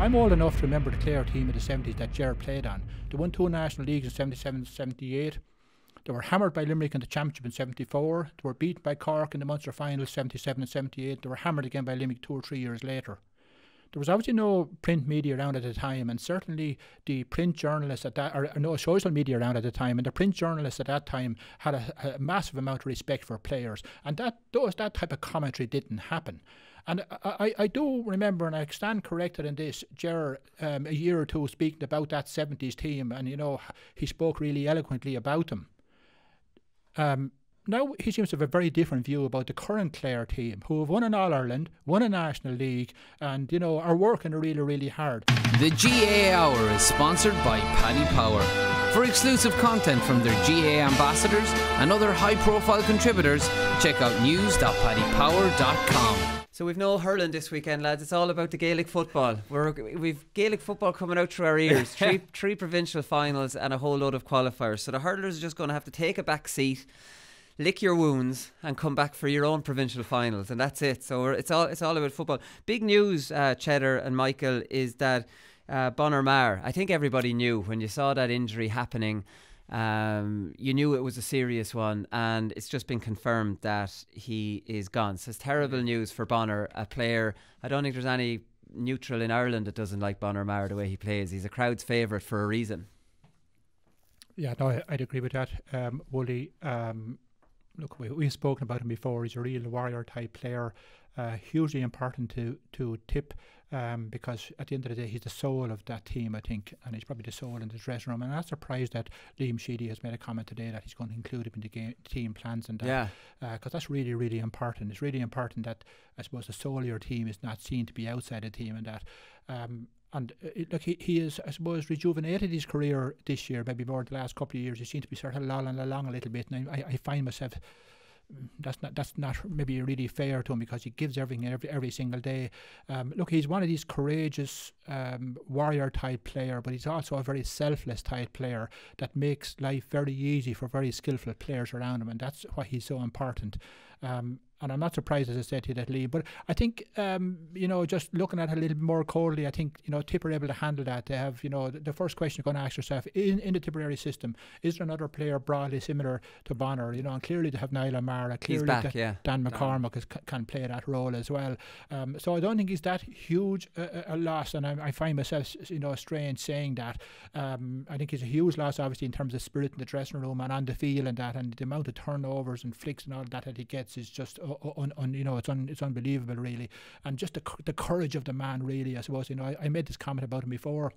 I'm old enough to remember the Clare team of the 70s that Ger played on. They won two national leagues in 77 78. They were hammered by Limerick in the championship in 74. They were beaten by Cork in the Munster final 77 and 78. They were hammered again by Limerick two or three years later. There was obviously no print media around at the time, and certainly the print journalists at that, or, no social media around at the time, and the print journalists at that time had a, a massive amount of respect for players, and that those that type of commentary didn't happen. And I, I do remember, and I stand corrected in this, Ger, um, a year or two speaking about that 70s team, and you know, he spoke really eloquently about them. Um, now he seems to have a very different view about the current Clare team, who have won an All Ireland, won a National League, and you know are working really, really hard. The GAA Hour is sponsored by Paddy Power. For exclusive content from their GAA ambassadors and other high-profile contributors, check out news.paddypower.com. So we've no hurling this weekend, lads. It's all about the Gaelic football. We're, we've Gaelic football coming out through our ears. three, three provincial finals and a whole load of qualifiers. So the hurlers are just going to have to take a back seat, lick your wounds, and come back for your own provincial finals, and that's it. So it's all it's all about football. Big news, uh, Cheddar and Michael, is that uh, Bonner Maher. I think everybody knew when you saw that injury happening. Um, you knew it was a serious one, and it's just been confirmed that he is gone. So it's terrible news for Bonner, a player. I don't think there's any neutral in Ireland that doesn't like Bonner Maher the way he plays. He's a crowd's favourite for a reason. Yeah, no, I'd agree with that, um, Wooly. Um, look, we, we've spoken about him before. He's a real warrior type player, uh, hugely important to to Tipp um, because at the end of the day, he's the soul of that team, I think, and he's probably the soul in the dressing room. And I'm not surprised that Liam Sheedy has made a comment today that he's going to include him in the game, team plans and that. Yeah. Because uh, that's really, really important. It's really important that, I suppose, the soul of your team is not seen to be outside the team and that. Um, and uh, look, he, he is, I suppose, rejuvenated his career this year, maybe more the last couple of years. He seems to be sort of lolling along a little bit, and I, I find myself that's not that's not maybe really fair to him because he gives everything every every single day. Um, look, he's one of these courageous um, warrior type player, but he's also a very selfless type player that makes life very easy for very skillful players around him, and that's why he's so important. Um, and I'm not surprised, as I said to you, that Lee. But I think, um, you know, just looking at it a little more coldly, I think, you know, Tipper able to handle that. They have, you know, the, the first question you're going to ask yourself in, in the Tipperary system is there another player broadly similar to Bonner? You know, and clearly they have Niall O'Meara. Clearly back, yeah. Dan McCormack is, can play that role as well. Um, so I don't think he's that huge a, a loss. And I, I, find myself, you know, strange saying that. Um, I think he's a huge loss, obviously, in terms of spirit in the dressing room and on the field and that. And the amount of turnovers and flicks and all that that he gets is just un, un, you know it's un, it's unbelievable really, and just the the courage of the man really. I suppose you know I, I made this comment about him before.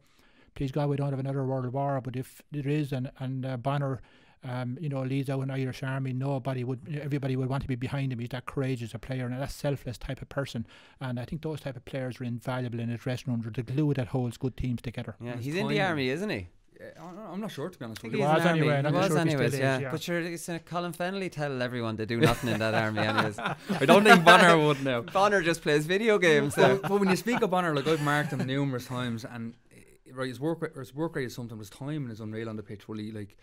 Please God, we don't have another world war, but if there is, and and uh, Bonner. Um, you know, leads out an Irish army. Nobody would, everybody would want to be behind him. He's that courageous a player and that selfless type of person. And I think those type of players are invaluable in a dressing room. They're the glue that holds good teams together. Yeah, he's in the army, isn't he? I'm not sure to be honest. With you. He was anyway. He was sure anyways, yeah. yeah. But sure, it's, uh, Colin Fennelly tell everyone to do nothing in that army, anyways. I don't think Bonner would now. Bonner just plays video games. but, but when you speak of Bonner, like I've marked him numerous times, and eh, right, his work rate, his work rate is something. His timing is unreal on the pitch. Really, like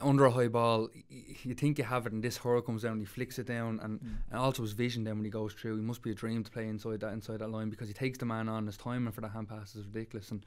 under a high ball, you think you have it, and this hurl comes down, he flicks it down, and, mm. and also his vision then when he goes through, he must be a dream to play inside that inside that line because he takes the man on. His timing for the hand pass is ridiculous, and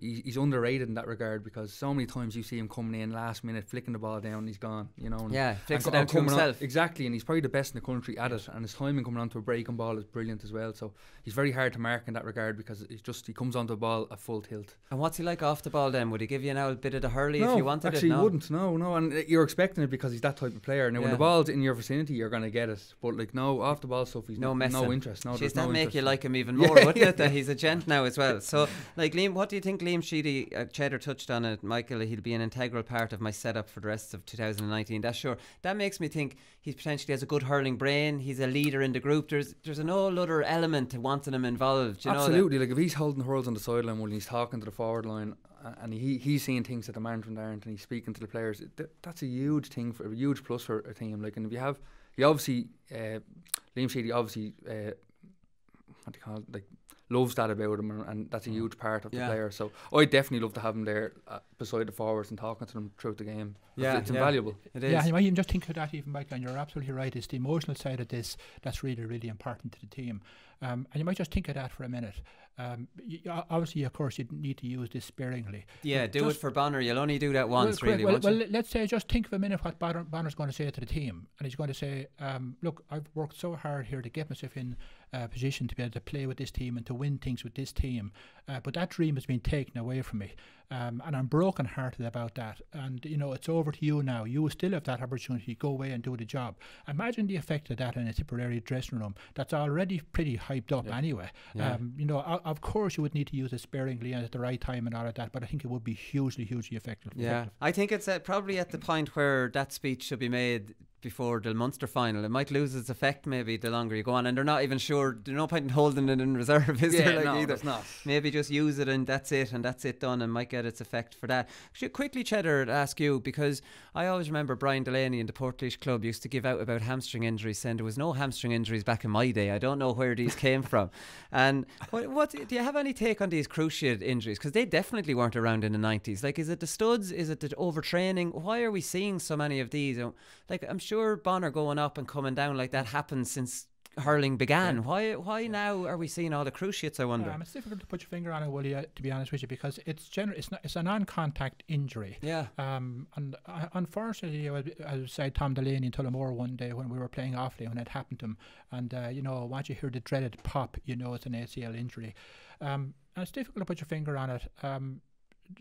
he's underrated in that regard because so many times you see him coming in last minute, flicking the ball down, and he's gone. You know, and, yeah, flicks it down to himself. On, exactly, and he's probably the best in the country at it. And his timing coming onto a breaking ball is brilliant as well. So he's very hard to mark in that regard because he's just he comes onto the ball at full tilt. And what's he like off the ball? Then would he give you now a bit of the hurley no, if you wanted actually it? No, he wouldn't. No, no, and uh, you're expecting it because he's that type of player. Now, yeah. when the ball's in your vicinity, you're going to get it. But like no, off the ball stuff, he's no, no, no interest. No, Jeez, that no make interest. you like him even more, yeah, wouldn't yeah. it? That he's a gent now as well. So like Liam, what do you think Liam Sheedy, uh, Cheddar touched on it, Michael. He'll be an integral part of my setup for the rest of 2019. That's sure. That makes me think he potentially has a good hurling brain. He's a leader in the group. There's there's an whole other element to wanting him involved. Absolutely. like if he's holding hurls on the sideline when he's talking to the forward line. Uh, and he he's seeing things that the management aren't, and he's speaking to the players. Th- that's a huge thing for a huge plus for a team. Like, and if you have, he obviously, uh, Liam Sheedy obviously, uh, what do you call it, like loves that about him, and, and that's a mm. huge part of the player. So I definitely love to have him there uh, beside the forwards and talking to them throughout the game. Yeah, it's, invaluable. It is. Yeah, you might even just think of that even back then. You're absolutely right. It's the emotional side of this that's really, really important to the team. Um, and you might just think of that for a minute. Um, y- y- obviously, of course, you need to use this sparingly. Yeah, do it for Bonner. You'll only do that once, correct. really, Well, well, you? let's say, just think of a minute what Bonner, Bonner's going to say to the team. And he's going to say, um, Look, I've worked so hard here to get myself in a position to be able to play with this team and to win things with this team. Uh, but that dream has been taken away from me. Um, and I'm broken hearted about that. And, you know, it's over to you now. You still have that opportunity. Go away and do the job. Imagine the effect of that in a Tipperary dressing room that's already pretty hyped up anyway. Yeah. Um, you know, of course, you would need to use it sparingly and at the right time and all of that. But I think it would be hugely, hugely effective. Yeah, effective. I think it's uh, probably at the point where that speech should be made before the Munster final. It might lose its effect maybe the longer you go on, and they're not even sure. There's no point in holding it in reserve, is Yeah, there? Like no, either. not. Maybe just use it and that's it, and that's it done, and might get its effect for that. Should quickly, Cheddar, ask you because I always remember Brian Delaney in the Portlaoise Club used to give out about hamstring injuries, saying there was no hamstring injuries back in my day. I don't know where these came from. And what, what do you have any take on these cruciate injuries? Because they definitely weren't around in the nineties. Like, is it the studs? Is it the overtraining? Why are we seeing so many of these? Like, I'm sure Bonner going up and coming down like that happened since hurling began. Why? Why now are we seeing all the cruciates? I wonder. Um, it's difficult to put your finger on it, Willie, uh, to be honest with you, because it's gener- it's, not, it's a non-contact injury. yeah. Um, and uh, unfortunately, I would, I would say Tom Delaney in Tullamore one day when we were playing Offaly when it happened to him, and uh, you know, once you hear the dreaded pop, you know it's an ACL injury. Um, and it's difficult to put your finger on it. Um,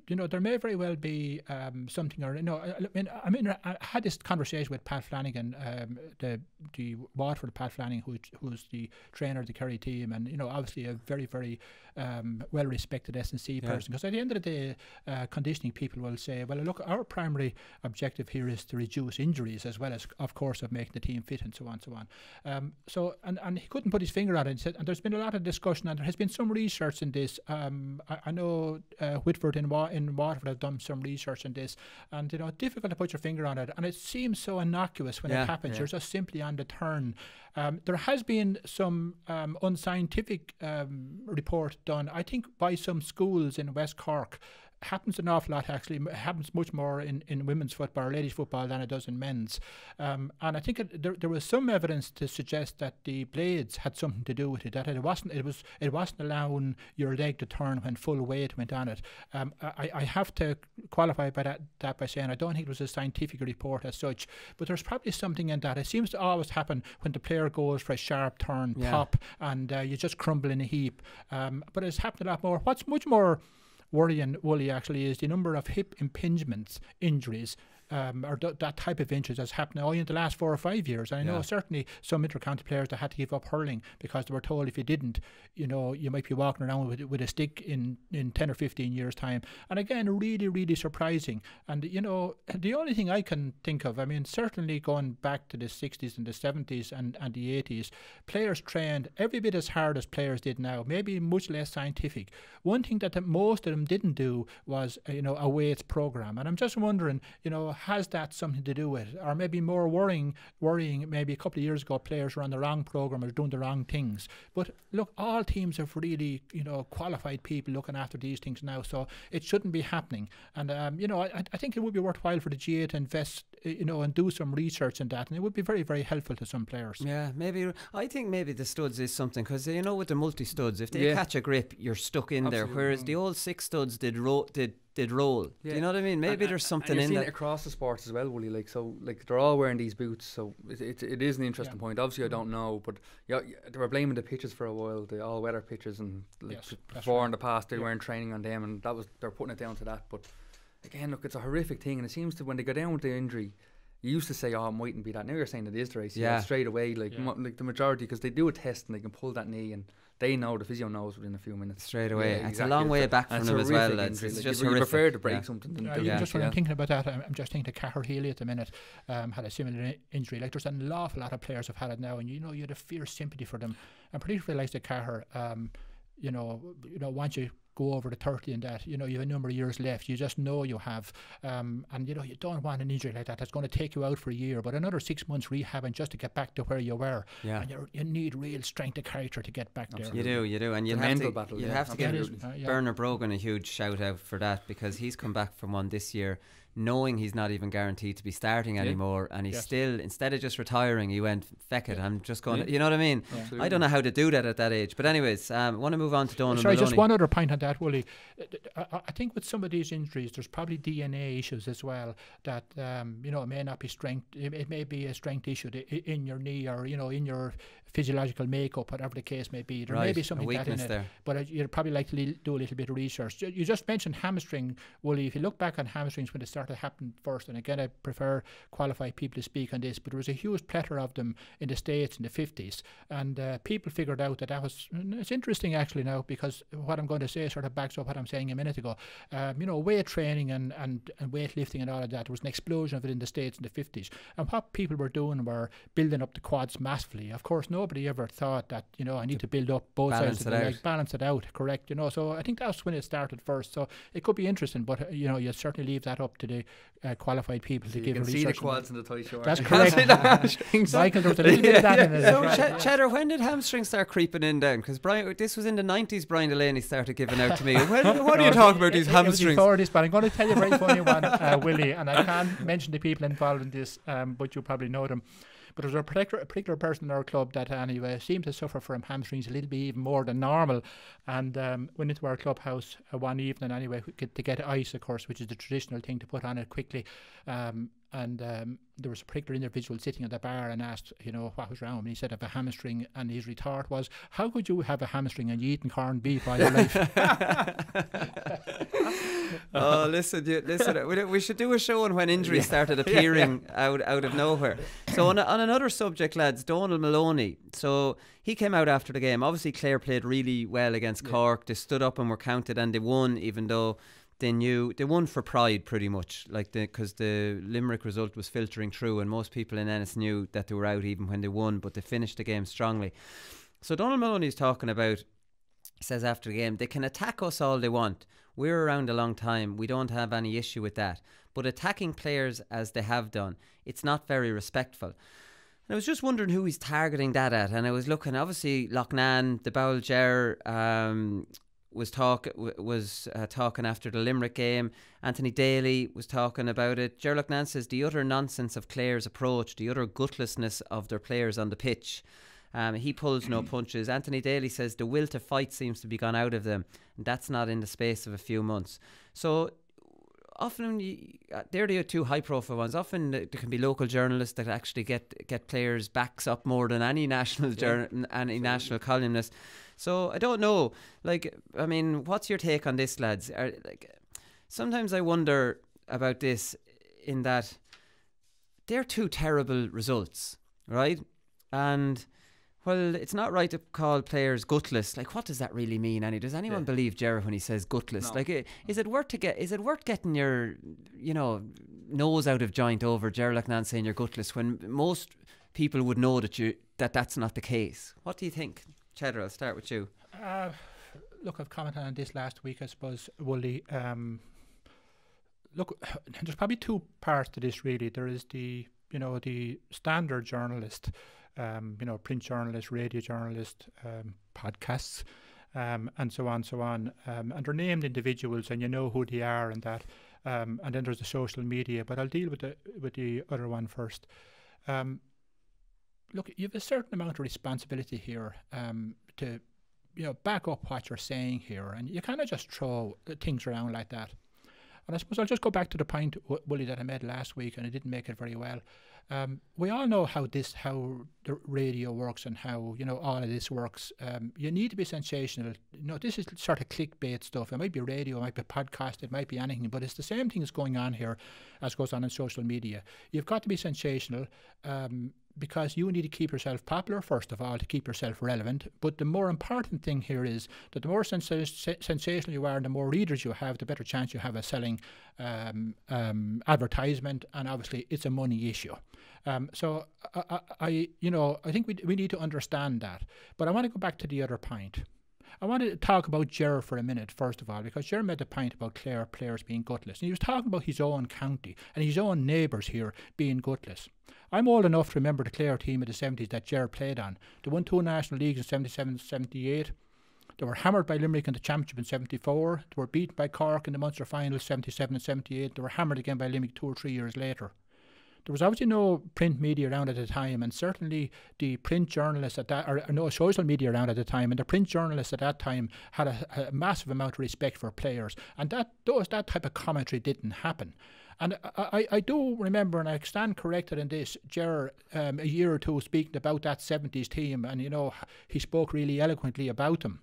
you know, there may very well be um, something, or you know, I, mean, I mean, I had this conversation with Pat Flanagan, um, the the Waterford Pat Flanagan, who who's the trainer of the Kerry team, and you know, obviously a very very um, well respected S&C Yeah. person. Because at the end of the day, uh, conditioning people will say, well, look, our primary objective here is to reduce injuries as well as, of course, of making the team fit and so on, and so on. Um, so, and, and he couldn't put his finger on it. And, said, and there's been a lot of discussion, and there has been some research in this. Um, I, I know uh, Whitford in, Wa- in Waterford have done some research in this, and you know, difficult to put your finger on it. And it seems so innocuous when Yeah, it happens. yeah. You're just simply on the turn. Um, there has been some um, unscientific um, report done, I think, by some schools in West Cork. Happens an awful lot actually. m- Happens much more in, in women's football or ladies football than it does in men's. Um, and I think it, there, there was some evidence to suggest that the blades had something to do with it. That it wasn't it was it wasn't allowing your leg to turn when full weight went on it. Um, I, I have to qualify by that that by saying I don't think it was a scientific report as such, but there's probably something in that. It seems to always happen when the player goes for a sharp turn, Yeah. pop, and uh, you just crumble in a heap. Um, but it's happened a lot more. What's much more worrying, Wooly, actually, is the number of hip impingements, injuries. Um, or th- that type of injuries that's happened only in the last four or five years. And I know certainly some intercounty players that had to give up hurling because they were told if you didn't, you know, you might be walking around with, with a stick in, in 10 or 15 years' time. And again, really, really surprising. And, you know, the only thing I can think of, I mean, certainly going back to the 60s and the 70s and, and the 80s, players trained every bit as hard as players did now, maybe much less scientific. One thing that the, most of them didn't do was, uh, you know, a weights program. And I'm just wondering, you know, has that something to do with it? Or maybe more worrying, worrying maybe a couple of years ago, players were on the wrong program or doing the wrong things. But look, all teams have really, you know, qualified people looking after these things now. So it shouldn't be happening. And, um, you know, I, I think it would be worthwhile for the GAA to invest, you know, and do some research in that. And it would be very, very helpful to some players. Yeah, maybe. I think maybe the studs is something because you know with the multi studs, if they Yeah. catch a grip, you're stuck in there. Whereas the old six studs did ro- did did roll. Do Yeah. you know what I mean? Maybe And- there's and something you're in that. it across the sports as well, Willie. Like so, like they're all wearing these boots, so it, it, it is an interesting Yeah. point. Obviously, I mm. don't know, but yeah, yeah, they were blaming the pitches for a while, the all-weather pitches, and like Yes, before right. in the past they Yeah. weren't training on them, and that was they're putting it down to that. But again, look, it's a horrific thing, and it seems to when they go down with the injury. You used to say, "Oh, it mightn't be that." Now you're saying it is the ACL Yeah. straight away. Like, Yeah. mo- like the majority, because they do a test and they can pull that knee, and they know the physio knows within a few minutes. Straight away. Yeah, And it's a long way back from it's them as well, horrific lads. injury. It's Like, just you, you horrific. prefer to break Yeah. something than Yeah, do Yeah. just when yeah. I'm thinking about that, I'm, I'm just thinking to Cahir Healy at the minute, um, had a similar i- injury. Like there's an awful lot of players have had it now, and you know you had a fierce sympathy for them, and particularly like the Cahir. Um, you know, you know, once you go over the thirty and that, you know, you have a number of years left. You just know you have, um, and you know you don't want an injury like that that's going to take you out for a year, but another six months rehabbing just to get back to where you were. Yeah. and you're, you need real strength of character to get back there. You do, you do, and you a have to, battle, you yeah, have to Yeah, give it is. absolutely. Uh, yeah. Bernard Brogan a huge shout out for that because he's come back from one this year. Knowing he's not even guaranteed to be starting Yeah. anymore, and he's Yes. still instead of just retiring, he went feck it. I'm just going. Yeah. to You know what I mean? Absolutely. I don't know how to do that at that age. But anyways, um, I want to move on to Donal Sorry, Moloney. just one other point on that, Wooly. Uh, I, think with some of these injuries, there's probably DNA issues as well. That um, you know, it may not be strength. It, it may be a strength issue in your knee or you know in your physiological makeup, whatever the case may be. There may be something that in it. there. But uh, you'd probably like to do a little bit of research. You just mentioned hamstring, Wooly. If you look back on hamstrings when they started happening first, and again, I prefer qualified people to speak on this, but there was a huge plethora of them in the States in the 50s. And uh, people figured out that that was, and it's interesting actually now because what I'm going to say sort of backs up what I'm saying a minute ago. Um, you know, weight training and, and, and weightlifting and all of that, there was an explosion of it in the States in the 50s. And what people were doing were building up the quads massively. Of course, nobody ever thought that, you know, I need to build up both sides of the out. leg, balance it out, correct? You know, so I think that's when it started first. So it could be interesting, but, uh, you know, you certainly leave that up to the uh, qualified people So to you give can a see the research. on that. quads and the tight shorts. That's You correct. can't see the hamstrings. Michael, there was a little bit of that in it. So, as well. Ch- Cheddar, when did hamstrings start creeping in down? Because Brian, this was in the nineties. Brian Delaney started giving out to me. When, what are you No, talking about? These it- it was hamstrings? before this, but I'm going to tell you a very funny one, uh, Willie, and I can't mention the people involved in this, um, but you probably know them. But there's a particular, a particular person in our club that anyway seemed to suffer from hamstrings a little bit even more than normal, and um, went into our clubhouse uh, one evening anyway to get ice, of course, which is the traditional thing to put on it quickly. Um, and um, there was a particular individual sitting at the bar and asked, you know, what was wrong. And he said, I have a hamstring. And his retort was, How could you have a hamstring and you eating corned beef all your life? oh, listen, you, listen. We, we should do a show on when injuries started appearing out out of nowhere. So on, a, on another subject, lads, Donal Moloney. So he came out after the game. Obviously, Clare played really well against Cork. They stood up and were counted, and they won, even though. They knew they won for pride pretty much, like the because the Limerick result was filtering through, and most people in Ennis knew that they were out even when they won, but they finished the game strongly. So Donal Moloney's talking about says after the game, they can attack us all they want. We're around a long time. We don't have any issue with that. But attacking players as they have done, it's not very respectful. And I was just wondering who he's targeting that at. And I was looking, obviously, Loughnane, the Bowl Ger, um, was talk was uh, talking after the Limerick game. Anthony Daly was talking about it. Ger Loughnane says the utter nonsense of Clare's approach, the utter gutlessness of their players on the pitch. Um, he pulls no punches. Anthony Daly says the will to fight seems to be gone out of them, and that's not in the space of a few months. So often you, uh, they're the two high-profile ones. Often there can be local journalists that actually get get players' backs up more than any national jour- n- any national columnist. So I don't know. Like, I mean, what's your take on this, lads? Are, like, sometimes I wonder about this, in that they're two terrible results, right? And well, it's not right to call players gutless. Like, what does that really mean? Any does anyone Yeah. believe Jared when he says gutless? No. Like, is it worth to get? Is it worth getting your, you know, nose out of joint over Jared Loughnane saying you're gutless when most people would know that you that that's not the case? What do you think, Cheddar? I'll start with you. Uh, look, I've commented on this last week, I suppose, Wooly. Um, look, there's probably two parts to this, really. There is the, you know, the standard journalist, um, you know, print journalist, radio journalist, um, podcasts, um, and so on, so on. Um, and they're named individuals, and you know who they are, and that. Um, and then there's the social media. But I'll deal with the with the other one first. Um, look, you have a certain amount of responsibility here to you know, back up what you're saying here, and you kind of just throw uh, things around like that. And I suppose I'll just go back to the point, Willie, that I made last week, and I didn't make it very well. Um, we all know how this, how the radio works, and how you know all of this works. Um, you need to be sensational. You know, this is sort of clickbait stuff. It might be radio, it might be podcast, it might be anything, but it's the same thing that's going on here as goes on in social media. You've got to be sensational. Um, because you need to keep yourself popular first of all to keep yourself relevant. But the more important thing here is that the more sensa- se- sensational you are and the more readers you have the better chance you have of selling um, um, advertisement and obviously it's a money issue. Um, so I, I, I you know I think we, we need to understand that. But I want to go back to the other point I wanted to talk about Ger for a minute, first of all, because Ger made the point about Clare players being gutless. And he was talking about his own county and his own neighbours here being gutless. I'm old enough to remember the Clare team of the 70s that Ger played on. They won two national leagues in 77 78. They were hammered by Limerick in the championship in 74. They were beaten by Cork in the Munster final 77 and 78. They were hammered again by Limerick two or three years later. There was obviously no print media around at the time, and certainly the print journalists at that, or, or no social media around at the time, and the print journalists at that time had a, a massive amount of respect for players, and that those that type of commentary didn't happen. And I, I do remember, and I stand corrected in this, Ger, um, a year or two speaking about that 70s team, and you know, he spoke really eloquently about them.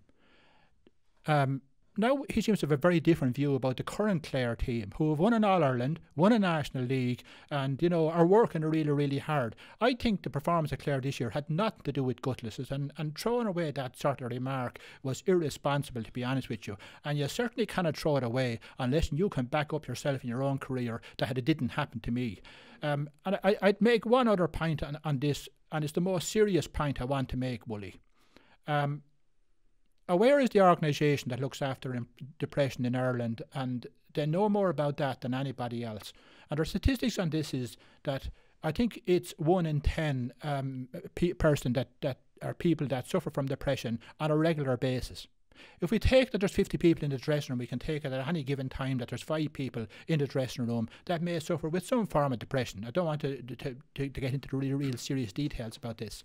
Um, now he seems to have a very different view about the current Clare team, who have won an All Ireland, won a National League, and you know are working really, really hard. I think the performance of Clare this year had nothing to do with gutlesses, and, and throwing away that sort of remark was irresponsible, to be honest with you. And you certainly cannot throw it away unless you can back up yourself in your own career that it didn't happen to me. Um, and I, I'd make one other point on, on this, and it's the most serious point I want to make, Wooly. Um, Aware is the organisation that looks after depression in Ireland, and they know more about that than anybody else. And our statistics on this is that I think it's one in ten um, pe- person that that are people that suffer from depression on a regular basis. If we take that there's 50 people in the dressing room, we can take it at any given time that there's five people in the dressing room that may suffer with some form of depression. I don't want to, to, to, to get into the real, real serious details about this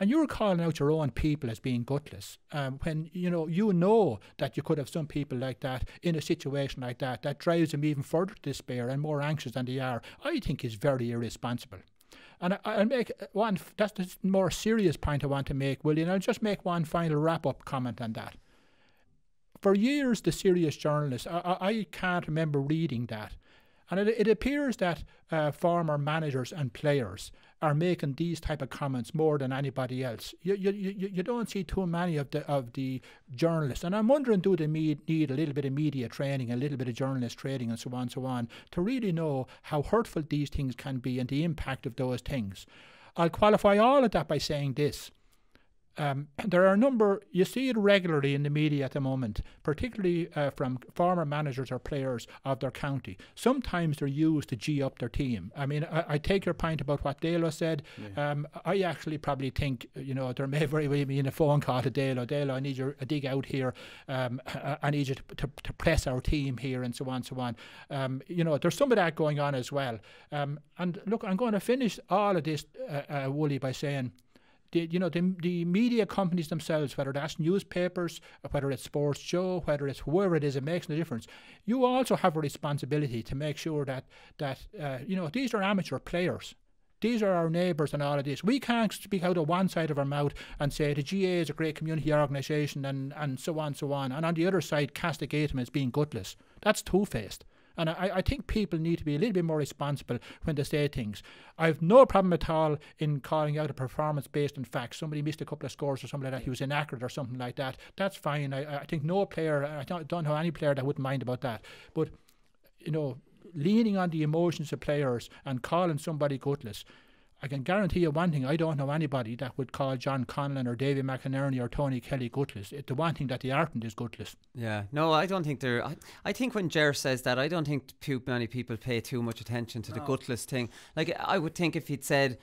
and you're calling out your own people as being gutless um, when you know you know that you could have some people like that in a situation like that that drives them even further to despair and more anxious than they are I think is very irresponsible. And I, will make one that's the more serious point I want to make William I'll just make one final wrap up comment on that. For years the serious journalists I, I can't remember reading that. And it, it appears that uh, former managers and players are making these type of comments more than anybody else. You, you, you, you don't see too many of the of the journalists, and I'm wondering do they need, need a little bit of media training, a little bit of journalist training, and so on and so on, to really know how hurtful these things can be and the impact of those things. I'll qualify all of that by saying this. Um, there are a number, you see it regularly in the media at the moment, particularly uh, from former managers or players of their county. Sometimes they're used to G up their team. I mean, I, I take your point about what Dalo said. Yeah. Um, I actually probably think, you know, there may very well be in a phone call to Dalo, Dalo, I need you to dig out here. Um, I need you to, to, to, press our team here and so on and so on. Um, you know, there's some of that going on as well. Um, and look, I'm going to finish all of this, uh, uh, by saying, the, you know, the, the media companies themselves, whether that's newspapers, whether it's Sports Joe, whether it's whoever it is, it makes no difference. You also have a responsibility to make sure that that uh, you know these are amateur players. These are our neighbours and all of this. We can't speak out of one side of our mouth and say the GAA is a great community organisation and, and so on, so on. And on the other side, castigate them as being gutless. That's two faced. And I, I think people need to be a little bit more responsible when they say things. I've no problem at all in calling out a performance based on facts. Somebody missed a couple of scores or something like that. He was inaccurate or something like that. That's fine. I, I think no player, I don't, don't know any player that wouldn't mind about that. But, you know, leaning on the emotions of players and calling somebody gutless I can guarantee you one thing: I don't know anybody that would call John Conlon or David McInerney or Tony Kelly gutless. It, the one thing that they aren't is gutless. Yeah, no, I don't think they're. I, I think when Ger says that, I don't think too many people pay too much attention to no. the gutless thing. Like I would think if he'd said.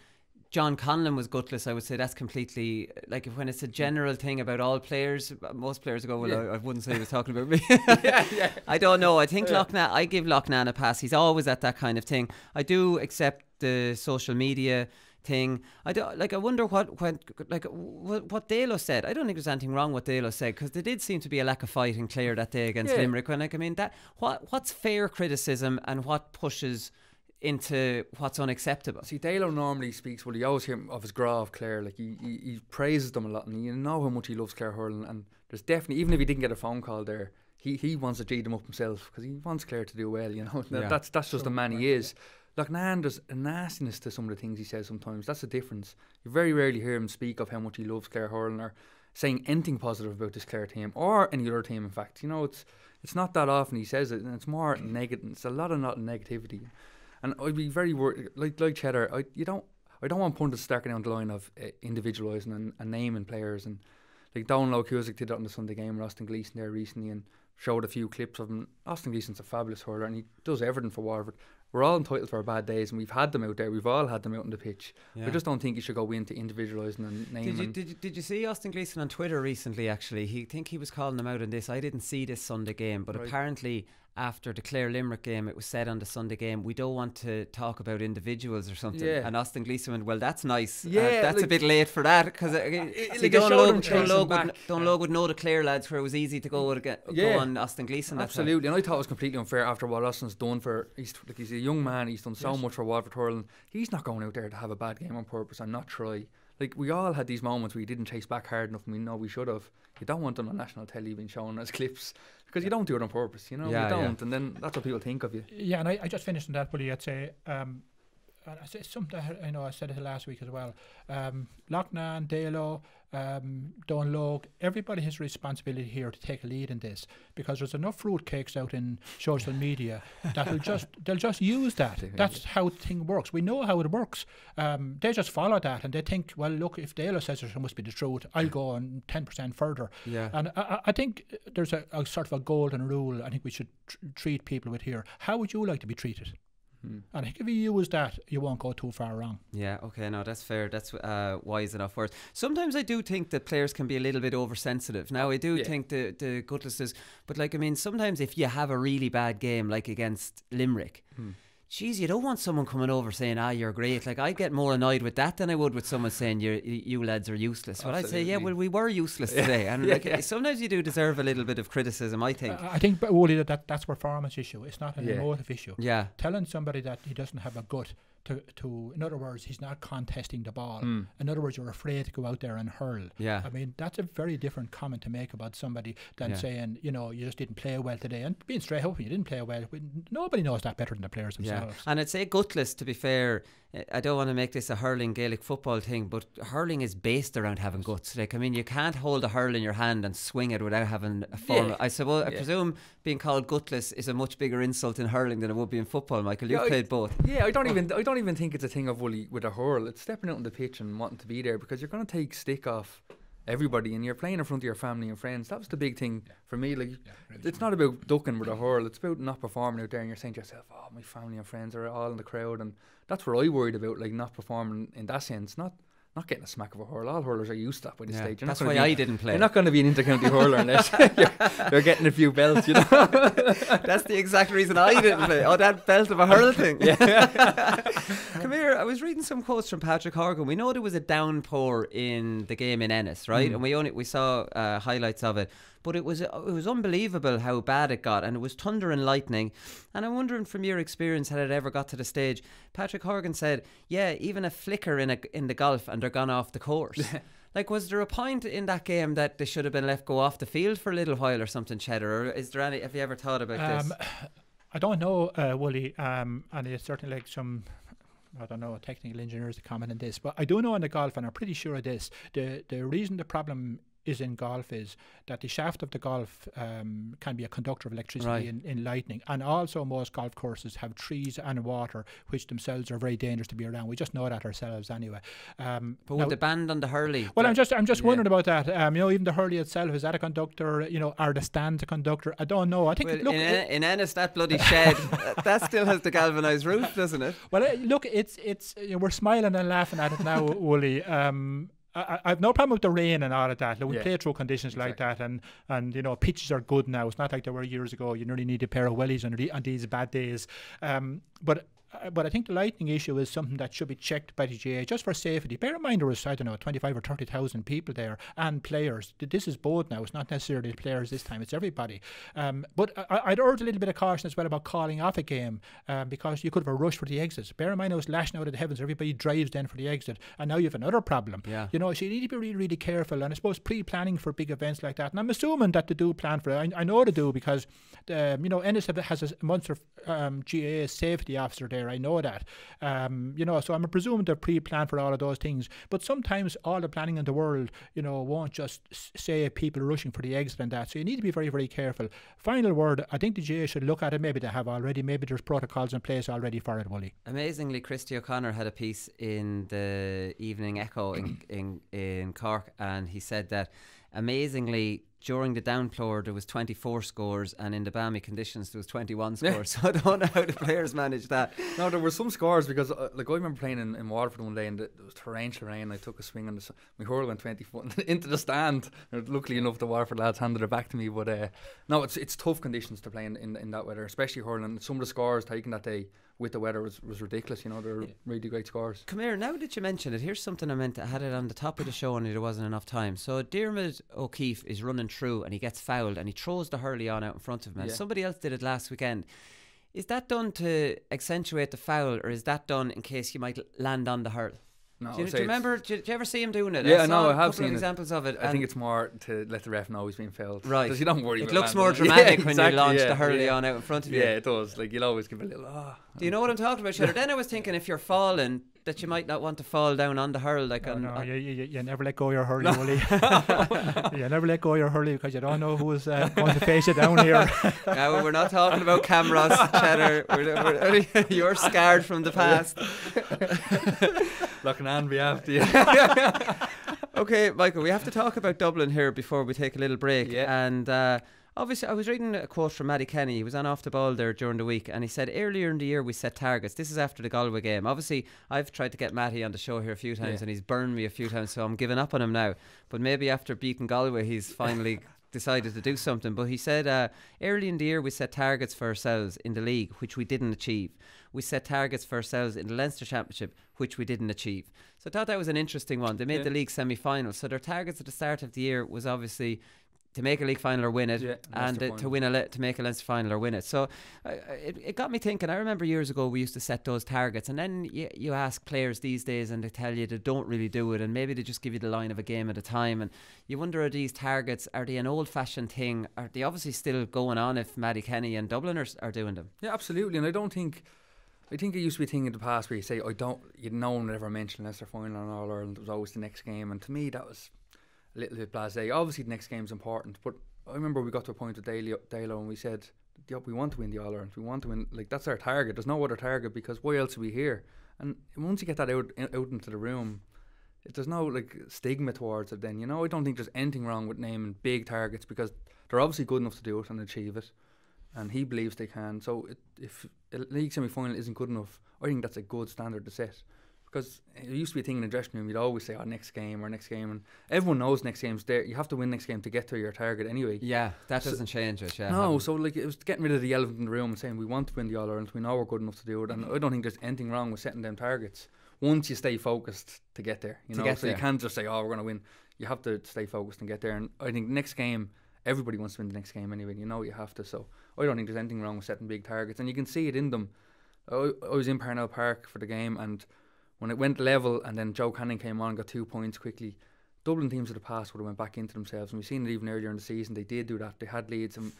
John Conlon was gutless. I would say that's completely like when it's a general thing about all players. Most players go, "Well, yeah. I, I, wouldn't say he was talking about me." yeah, yeah. I don't know. I think yeah. Loughnane. I give Loughnane a pass. He's always at that kind of thing. I do accept the social media thing. I don't like. I wonder what what like what, what Dalo said. I don't think there's anything wrong with Dalo said because there did seem to be a lack of fight in Clare that day against yeah. Limerick. And like I mean that what what's fair criticism and what pushes into what's unacceptable. See, Dalo normally speaks well. He always hear of his graph Clare. Like he, he, he praises them a lot, and you know how much he loves Clare hurling. And there's definitely even if he didn't get a phone call there, he, he wants to G them up himself because he wants Clare to do well. You know, yeah. that's that's just the man he is. Loughnane, there's a nastiness to some of the things he says sometimes. That's the difference. You very rarely hear him speak of how much he loves Clare hurling or saying anything positive about this Clare team or any other team. In fact, you know, it's it's not that often he says it, and it's more negative. It's a lot of not negativity. And I'd be very worried, like like Cheddar. I you don't I don't want pundits starting down the line of uh, individualising and, and naming players and like Donald Cusack did that on the Sunday game with Austin Gleeson there recently and showed a few clips of him. Austin Gleeson's a fabulous hurler and he does everything for Waterford we're all entitled for our bad days, and we've had them out there. We've all had them out on the pitch. Yeah. I just don't think you should go into individualising and Did naming. you, did, you, did you see Austin Gleeson on Twitter recently? Actually, he think he was calling them out on this. I didn't see this Sunday game, but Right. apparently after the Clare Limerick game, it was said on the Sunday game, we don't want to talk about individuals or something. Yeah. And Austin Gleeson went, "Well, that's nice. Uh, Yeah, that's a bit late for that because uh, like it don't showed log, him don't chasing log would, would know the Clare lads where it was easy to go with, go Yeah. on Austin Gleeson. Absolutely, and I thought it was completely unfair after what Austin's done for. He's like he's a young man. He's done so Yes. much for Waterford hurling. He's not going out there to have a bad game on purpose and not try. Like we all had these moments where you didn't chase back hard enough, and we know we should have. You don't want them on national telly being shown as clips because you don't do it on purpose. You know, Yeah, you don't, and then that's what people think of you. Yeah, and I, I just finished on that, Willie. I'd say, um, and I said something I know I said it last week as well. Um, Loughnane, Dalo, um, Donal Óg, everybody has a responsibility here to take a lead in this because there's enough fruitcakes out in social media that'll just they'll just use that. That's how the thing works. We know how it works. Um, they just follow that and they think, well, look, if Dalo says it must be the truth, I'll go on ten percent further. Yeah. And I, I- I think there's a, a sort of a golden rule I think we should tr- treat people with here. How would you like to be treated? Hmm. And I think if you use that, you won't go too far wrong. Yeah, okay, no, that's fair. That's uh, wise enough words. Sometimes I do think that players can be a little bit oversensitive. Now, I do Yeah. think the, the gutless is, but like, I mean, sometimes if you have a really bad game, like against Limerick, Hmm. Geez, you don't want someone coming over saying, ah, you're great. Like, I'd get more annoyed with that than I would with someone saying, you you lads are useless. But I'd say, yeah, well, we were useless today. And Yeah, like, yeah. sometimes you do deserve a little bit of criticism, I think. I I think, but Wooly, that, that that's a performance issue. It's not an Yeah. emotive issue. yeah. Telling somebody that he doesn't have a gut to, to, in other words, he's not contesting the ball. Hmm. In other words, you're afraid to go out there and hurl. Yeah. I mean, that's a very different comment to make about somebody than Yeah. saying, you know, you just didn't play well today. And being straight up, you didn't play well. We- Nobody knows that better than the players themselves. Yeah, and I'd say gutless. To be fair, I don't want to make this a hurling Gaelic football thing, but hurling is based around having guts. Like I mean, you can't hold a hurl in your hand and swing it without having a form. Yeah. I suppose I Yeah. presume being called gutless is a much bigger insult in hurling than it would be in football. Michael, you've Yeah, I- played both. Yeah, I don't even I don't even think it's a thing of Wooly with a hurl. It's stepping out on the pitch and wanting to be there because you're going to take stick off everybody and you're playing in front of your family and friends. That was the big thing for me. Like, it's not about ducking with a hurl. It's about not performing out there and you're saying to yourself, "Oh, my family and friends are all in the crowd," and that's what I worried about. Like not performing in that sense, not. Not getting a smack of a hurl. All hurlers are used to that by this Yeah, stage. You're that's why be, I didn't play. You're not going to be an intercounty hurler unless you're, you're getting a few belts, you know. That's the exact reason I didn't play. Oh, that belt of a hurl thing. Come here. I was reading some quotes from Patrick Horgan. We know there was a downpour in the game in Ennis, right? Mm. And we only we saw uh, highlights of it, but it was it was unbelievable how bad it got, and it was thunder and lightning. And I'm wondering, from your experience, had it ever got to the stage? Patrick Horgan said, "Yeah, even a flicker in a in the golf, and they're gone off the course." Like, was there a point in that game that they should have been left go off the field for a little while or something, Cheddar? Or is there any? Have you ever thought about this? Um, I don't know, uh, Wooly, um, and it's certainly like some. I don't know, technical engineers to comment on this, but I do know in the golf, and I'm pretty sure of this. The the reason the problem is in golf is that the shaft of the golf um, can be a conductor of electricity Right. in, in lightning, and also most golf courses have trees and water, which themselves are very dangerous to be around. We just know that ourselves anyway. Um, But now- with the band on the hurley. well, I'm just I'm just yeah. wondering about that. Um, you know, even the hurley itself is that a conductor? You know, are the stands a conductor? I don't know. I think Well, look, in, it- in Ennis, that bloody shed, that- still has the galvanised roof, doesn't it? Well, uh, look, it's it's you know, we're smiling and laughing at it now, Wooly. Um, I, I- I've no problem with the rain and all of that. Like, we Yeah, play through conditions like that, and and you know pitches are good now. It's not like they were years ago. You nearly need a pair of wellies on, on these bad days. Um, but. Uh, but I think the lightning issue is something that should be checked by the GAA just for safety. Bear in mind there was I don't know twenty five or thirty thousand people there and players. This is both now. It's not necessarily the players this time. It's everybody. Um, but I, I'd urge a little bit of caution as well about calling off a game um, because you could have a rush for the exit. Bear in mind I was lashing out of the heavens. Everybody drives then for the exit, and now you have another problem. Yeah. You know, so you need to be really, really careful. And I suppose pre-planning for big events like that. And I'm assuming that they do plan for it. I, I know they do because, um, you know, Ennis have- has a Munster um, GAA safety officer there. I know that. Um, you know, so I'm presuming they're pre-planned for all of those things. But sometimes all the planning in the world, you know, won't just say people rushing for the exit and that. So you need to be very, very careful. Final word. I think the GAA should look at it. Maybe they have already. Maybe there's protocols in place already for it, Wooly. Amazingly, Christy O'Connor had a piece in the Evening Echo in, in, in Cork, and he said that amazingly during the downpour there was 24 scores and in the balmy conditions there was 21 scores so I don't know how the players managed that No, there were some scores because, uh, like, I remember playing in, in Waterford one day and it was torrential rain. I took a swing and the, my hurl went 20 foot into the stand. And luckily enough, the Waterford lads handed it back to me. But uh, no, it's it's tough conditions to play in, in, in that weather, especially hurling. Some of the scores taken that day with the weather was, was ridiculous. You know, they're really great scores. Come here, now that you mention it, here's something I meant I had it on the top of the show and there wasn't enough time. So Dermot O'Keefe is running through and he gets fouled and he throws the hurley on out in front of him. Yeah. somebody else did it last weekend. Is that done to accentuate the foul or is that done in case you might land on the hurl? No, do, you, do you remember? Do you, do you ever see him doing it? Yeah, I I know, I have seen it. examples of it. I think it's more to let the ref know he's being fouled. Right. Because you don't worry it looks more dramatic Yeah, when exactly, you launch yeah, the hurley yeah. on out in front of you. Yeah, it does. Like, you'll always give a little, ah. Do you know what I'm talking about, Shadow? then I was thinking if you're falling, that you might not want to fall down on the hurl. Like No, on, no, on- you, you, you never let go of your hurley, will you? never let go of your hurley because you don't know who's uh, going to face you down here. Now, we're not talking about cameras, Cheddar. We're, we're, you're scarred from the past. Looking on behalf to you. Okay, Michael, we have to talk about Dublin here before we take a little break. Yeah. And uh, obviously, I was reading a quote from Mattie Kenny. He was on off the ball there during the week, and he said earlier in the year we set targets. This is after the Galway game. Obviously, I've tried to get Mattie on the show here a few times, Yeah. and he's burned me a few times, so I'm giving up on him now. But maybe after beating Galway, he's finally. Decided to do something, but he said uh, early in the year we set targets for ourselves in the league, which we didn't achieve. We set targets for ourselves in the Leinster Championship, which we didn't achieve. So I thought that was an interesting one. They made Yeah. the league semi final. So their targets at the start of the year was obviously to make a league final or win it, Yeah, and uh, to win a le- to make a Leinster final or win it. So uh, it, it got me thinking. I remember years ago we used to set those targets, and then you, you ask players these days, and they tell you they don't really do it, and maybe they just give you the line of a game at a time, and you wonder are these targets are they an old fashioned thing? Are they obviously still going on if Mattie Kenny and Dublin are, are doing them? Yeah, absolutely. And I don't think, I think it used to be a thing in the past where you say, I don't, you no one would ever mention Leinster final and All Ireland. It was always the next game. And to me, that was a little bit blase. Obviously, the next game's important. But I remember we got to a point with Dalo, and we said, yep, we want to win the All Ireland. We want to win. Like, that's our target. There's no other target because why else are we here? And once you get that out, out into the room, it, there's no like stigma towards it then you know I don't think there's anything wrong with naming big targets because they're obviously good enough to do it and achieve it and he believes they can so it, if a league semi-final isn't good enough I think that's a good standard to set because it used to be a thing in the dressing room you'd always say oh next game or next game and everyone knows next game's there you have to win next game to get to your target anyway Yeah, that So- doesn't change it. Yeah, no, so like it was getting rid of the elephant in the room and saying we want to win the All Ireland. We know we're good enough to do it, and I don't think there's anything wrong with setting them targets. Once you stay focused to get there, you To know, so there. you can't just say, "Oh, we're going to win." You have to stay focused and get there. And I think next game, everybody wants to win the next game anyway. You know, you have to. So I don't think there's anything wrong with setting big targets, and you can see it in them. I, I was in Parnell Park for the game, and when it went level, and then Joe Canning came on and got two points quickly. Dublin teams of the past would have went back into themselves, and we've seen it even earlier in the season. They did do that. They had leads, and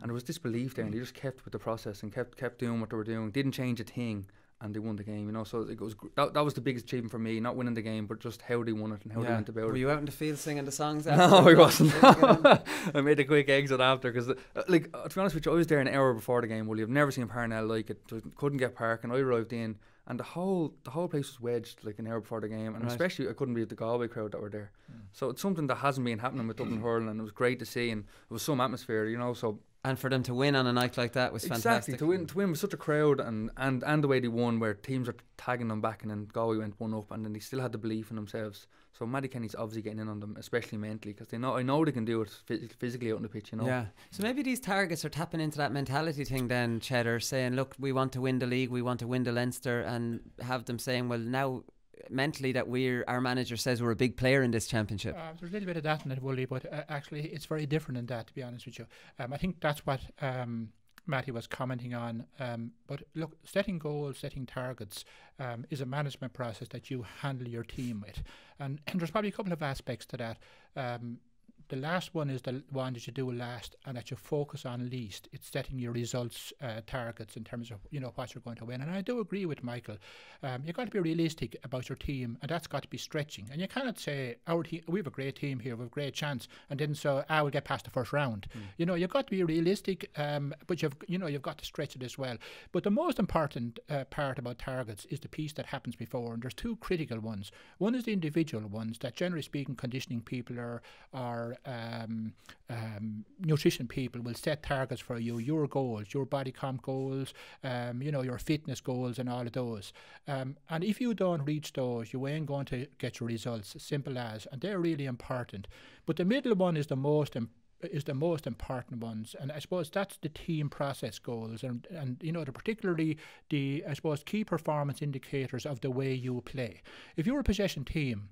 and there was disbelief there, and they just kept with the process and kept kept doing what they were doing. Didn't change a thing, and they won the game. You know, so it was that, that was the biggest achievement for me, not winning the game, but just how they won it and how they yeah. went about Were you out in the field singing the songs? No, after? I wasn't. Did you get on? I made a quick exit after because, uh, like, uh, to be honest with you, I was there an hour before the game. Well, you've never seen Parnell like it. Just couldn't get parking. I arrived in, and the whole the whole place was wedged like an hour before the game, and Right. especially I couldn't believe the Galway crowd that were there. Mm. So it's something that hasn't been happening with Dublin hurling, and it was great to see, and it was some atmosphere, you know. So And for them to win on a night like that was exactly fantastic. to win to win with such a crowd, and and and the way they won, where teams are tagging them back, and then Galway went one up, and then they still had the belief in themselves. So Mattie Kenny's obviously getting in on them, especially mentally, because they know I know they can do it phys- physically out on the pitch, you know. Yeah. So maybe these targets are tapping into that mentality thing then, Cheddar, saying, look, we want to win the league, we want to win the Leinster, and have them saying, well, now mentally that we're, our manager says we're a big player in this championship. Uh, there's a little bit of that in it, Wooly, but uh, actually it's very different than that, to be honest with you. Um, I think that's what um, Mattie was commenting on. Um, but look, setting goals, setting targets um, is a management process that you handle your team with. And, and there's probably a couple of aspects to that. Um, the last one is the one that you do last and that you focus on least. It's setting your results uh, targets in terms of you know what you're going to win. And I do agree with Michael. Um, you've got to be realistic about your team, and that's got to be stretching. And you cannot say our team, we have a great team here, we have a great chance, and then so I will get past the first round. You know, you've got to be realistic, um, but you've you know you've got to stretch it as well. But the most important uh, part about targets is the piece that happens before, and there's two critical ones. One is the individual ones that, generally speaking, conditioning people are are um, um, nutrition people will set targets for you, your goals, your body comp goals, um, you know, your fitness goals, and all of those. Um, and if you don't reach those, you ain't going to get your results. Simple as, and they're really important. But the middle one is the most is the most important ones, and I suppose that's the team process goals, and and you know, the particularly the I suppose key performance indicators of the way you play. If you're a possession team,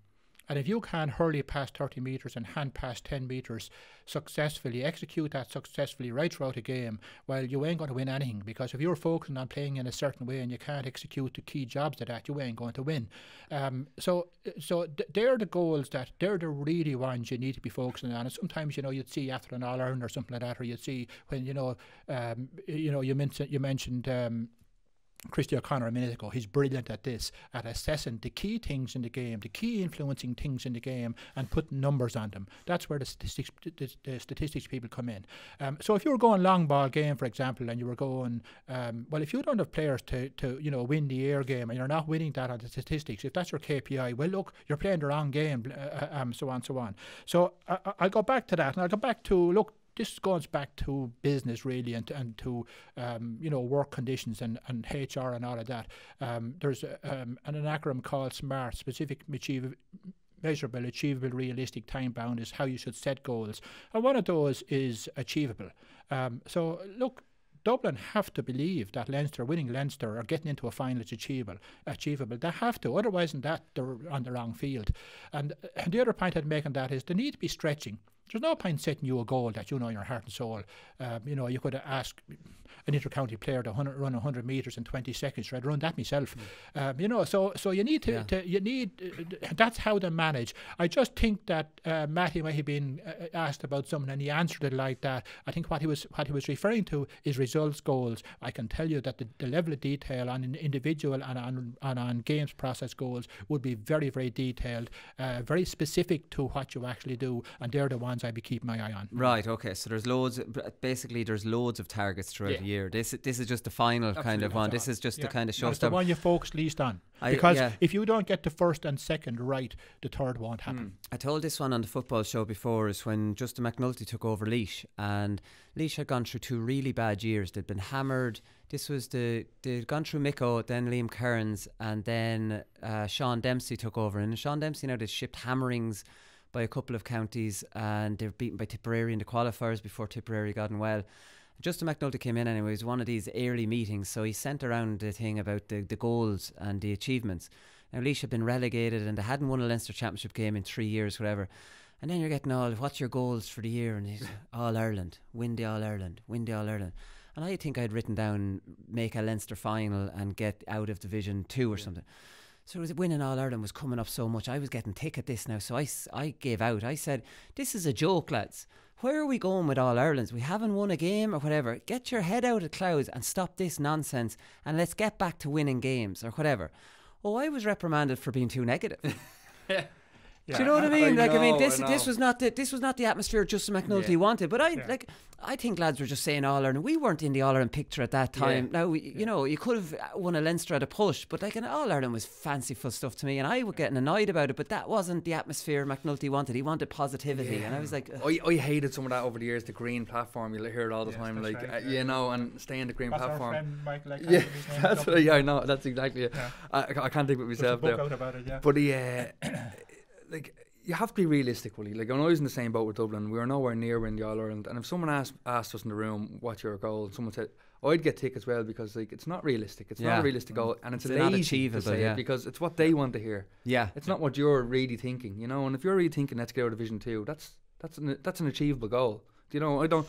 and if you can hurley past 30 metres and hand past 10 metres successfully, execute that successfully right throughout a game, well, you ain't going to win anything because if you're focusing on playing in a certain way and you can't execute the key jobs of that, you ain't going to win. Um, so so th- they're the goals that they're the really ones you need to be focusing on. And sometimes, you know, you'd see after an All Ireland or something like that, or you'd see when, you know, um, you know, you mentioned, you mentioned um, Christy O'Connor a minute ago. He's brilliant at this, at assessing the key things in the game, the key influencing things in the game, and putting numbers on them. That's where the statistics, the, the statistics people come in. Um, so if you were going long ball game, for example, and you were going, um, well, if you don't have players to, to you know win the air game, and you're not winning that on the statistics, if that's your KPI, well, look, you're playing the wrong game, uh, um, so on, so on. So I, I'll go back to that, and I'll go back to look this goes back to business really and, and to um, you know work conditions and, and HR and all of that. Um, there's um, an acronym called SMART, specific, achievable, measurable, achievable, realistic, time bound is how you should set goals, and one of those is achievable. Um, so look. Dublin have to believe that Leinster winning Leinster or getting into a final is achievable. Achievable. They have to. Otherwise, than that, they're on the wrong field. And, and the other point I'd make on that is they need to be stretching. There's no point setting you a goal that you know in your heart and soul. Um, you know, you could ask an inter-county player to 100, run 100 meters in 20 seconds. I'd run that myself. Mm. Um, you know, so so you need to, yeah. to you need uh, that's how they manage. I just think that uh, Mattie might have been uh, asked about something and he answered it like that. I think what he was what he was referring to is results goals. I can tell you that the, the level of detail on an individual and on and on games process goals would be very very detailed, uh, very specific to what you actually do, and they're the ones I'd be keeping my eye on. Right. Okay. So there's loads. Basically, there's loads of targets throughout yeah. the year. This this is just the final Absolutely. kind of one. This is just yeah. the kind of show. It's the one you focus least on. I, because yeah. if you don't get the first and second right, the third won't happen. Mm. I told this one on the football show before is when Justin McNulty took over Laois and Laois had gone through two really bad years. They'd been hammered. This was the they'd gone through Micko, then Liam Kearns, and then uh, Sean Dempsey took over. And Sean Dempsey now they shipped hammerings by a couple of counties and they were beaten by Tipperary in the qualifiers before Tipperary got on well. Justin McNulty came in anyway. It was one of these early meetings, so he sent around the thing about the, the goals and the achievements. Now, Laois had been relegated and they hadn't won a Leinster Championship game in three years, whatever. And then you're getting all, what's your goals for the year? And he's All Ireland, win the All Ireland, win the All Ireland. And I think I'd written down make a Leinster final and get out of Division Two or yeah. something. So was winning All Ireland was coming up so much. I was getting thick at this now. So I, I gave out. I said, This is a joke, lads where are we going with All Irelands? We haven't won a game or whatever. Get your head out of clouds and stop this nonsense and let's get back to winning games or whatever. Oh, I was reprimanded for being too negative. Yeah. Do you know what I mean? I like, know, I mean, this I this was not the this was not the atmosphere Justin McNulty yeah. wanted. But I yeah. like, I think lads were just saying All Ireland. We weren't in the All Ireland picture at that time. Now, we, you know, you could have won a Leinster at a push, but like an All Ireland was fanciful stuff to me, and I was getting annoyed about it. But that wasn't the atmosphere McNulty wanted. He wanted positivity, and I was like, I, I hated some of that over the years. The green platform, you hear it all the yes, time, like right, uh, you know, and stay in the green that's platform. Michael, yeah, that's what, yeah, I know. That's exactly it. I, I, can't think of myself there. It, but he, uh, like you have to be realistic, Willie. Like when I was in the same boat with Dublin, we were nowhere near winning the All Ireland. And if someone asked asked us in the room, "What's your goal?" and someone said, "I'd get tick as well," because like it's not realistic. It's yeah. not a realistic goal, and it's, it's lazy achievable, to say yeah. it because it's what they want to hear. Yeah, it's not what you're really thinking, you know. And if you're really thinking, let's get out of Division Two, that's that's an that's an achievable goal. Do you know? I don't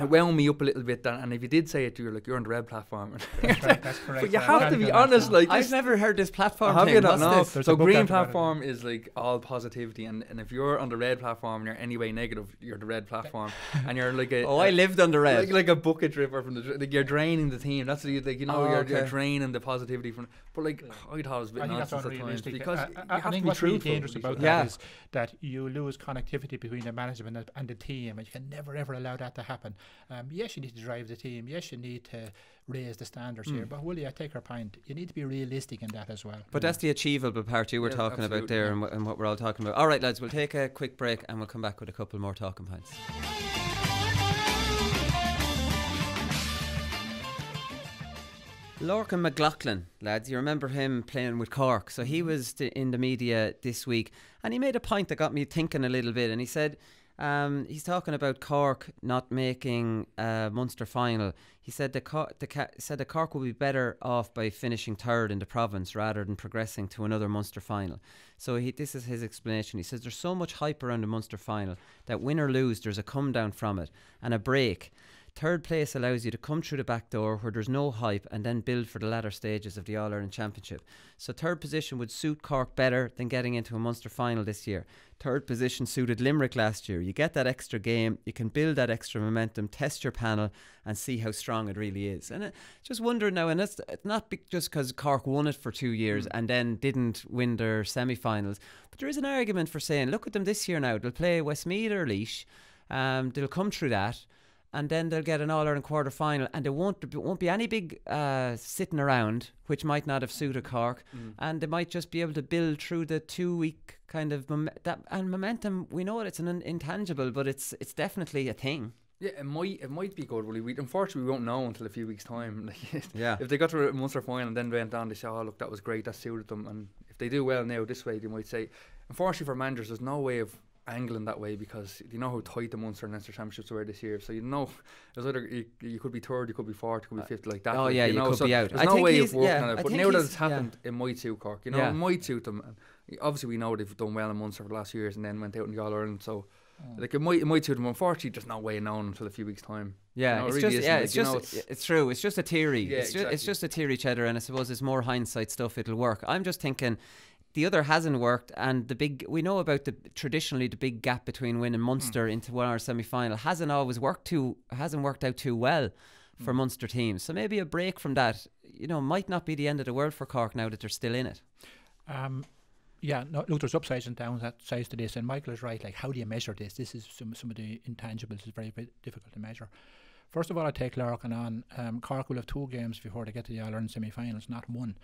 it wound me up a little bit. and if you did say it, you're like you're on the red platform. That's right, that's correct. But you have to be honest. Like I've never heard this platform. Have thing. you not? No. So green platform is like all positivity, and, and if you're on the red platform and you're anyway negative, you're the red platform, and you're like a oh, I lived on the red, like, like a bucket dripper from the like you're draining the team. That's the, like you know oh, you're, okay. you're draining the positivity from. But like I thought it was a bit nonsense at times because I, I, you have think to be what's really dangerous about that is that you lose connectivity between the management and the team, and you can never ever allow that to happen. Um, yes, you need to drive the team. Yes, you need to raise the standards here. But Willie, I take your point. You need to be realistic in that as well. But that's the achievable part you were Yeah, talking about there yeah. and, wh- and what we're all talking about. All right, lads, we'll take a quick break and we'll come back with a couple more talking points. Lorcan McLoughlin, lads, you remember him playing with Cork. So he was in the media this week and he made a point that got me thinking a little bit. And he said, um, he's talking about Cork not making a Munster final. He said the, Cor- the said the Cork will be better off by finishing third in the province rather than progressing to another Munster final. So he, this is his explanation. He says there's so much hype around the Munster final that win or lose, there's a come down from it and a break. Third place allows you to come through the back door where there's no hype and then build for the latter stages of the All Ireland Championship. So, third position would suit Cork better than getting into a Munster final this year. Third position suited Limerick last year. You get that extra game, you can build that extra momentum, test your panel, and see how strong it really is. And uh, just wondering now, and it's, it's not just because Cork won it for two years and then didn't win their semi finals, but there is an argument for saying, look at them this year now. They'll play Westmeath or Laois, um, they'll come through that and then they'll get an All Ireland quarter final, and there won't there won't be any big uh, sitting around, which might not have suited Cork, and they might just be able to build through the two week kind of mom- that and momentum. We know it, it's an in- intangible, but it's it's definitely a thing. Yeah, it might it might be good. Willie. We unfortunately we won't know until a few weeks' time. Like, Yeah. if they got to a Munster final and then went on, they say, "Oh, look, that was great. That suited them." And if they do well now this way, they might say. Unfortunately for managers, there's no way of angling that way because you know how tight the Munster and Leinster championships were this year. So you know, there's either you, you could be third, you could be fourth, you could be uh, fifth, like that. oh, yeah, you, you know, could so be out. There's I no think way of working yeah, on I it. But now that it's happened, it might suit Cork. You know, Yeah. it might suit them. Obviously, we know they've done well in Munster for the last years and then went out in the All Ireland. So. Like it might, it might suit them. Unfortunately, there's no way knowing until a few weeks' time. Yeah, You know, it's really just yeah, it's just know, it's, it's- true. It's just a theory. Yeah, it's, ju- it's just a theory, cheddar, and I suppose it's more hindsight stuff. It'll work. I'm just thinking. The other hasn't worked, and the big we know about the traditionally the big gap between Win and Munster into one hour semi final hasn't always worked too hasn't worked out too well Hmm. for Munster teams. So maybe a break from that, you know, might not be the end of the world for Cork now that they're still in it. Um, yeah, no, look, there's upsides and downsides to this, and Michael is right. Like, how do you measure this? This is some some of the intangibles It's very, very difficult to measure. First of all, I take Lorcan on. Um, Cork will have two games before they get to the All Ireland semi-finals, not one.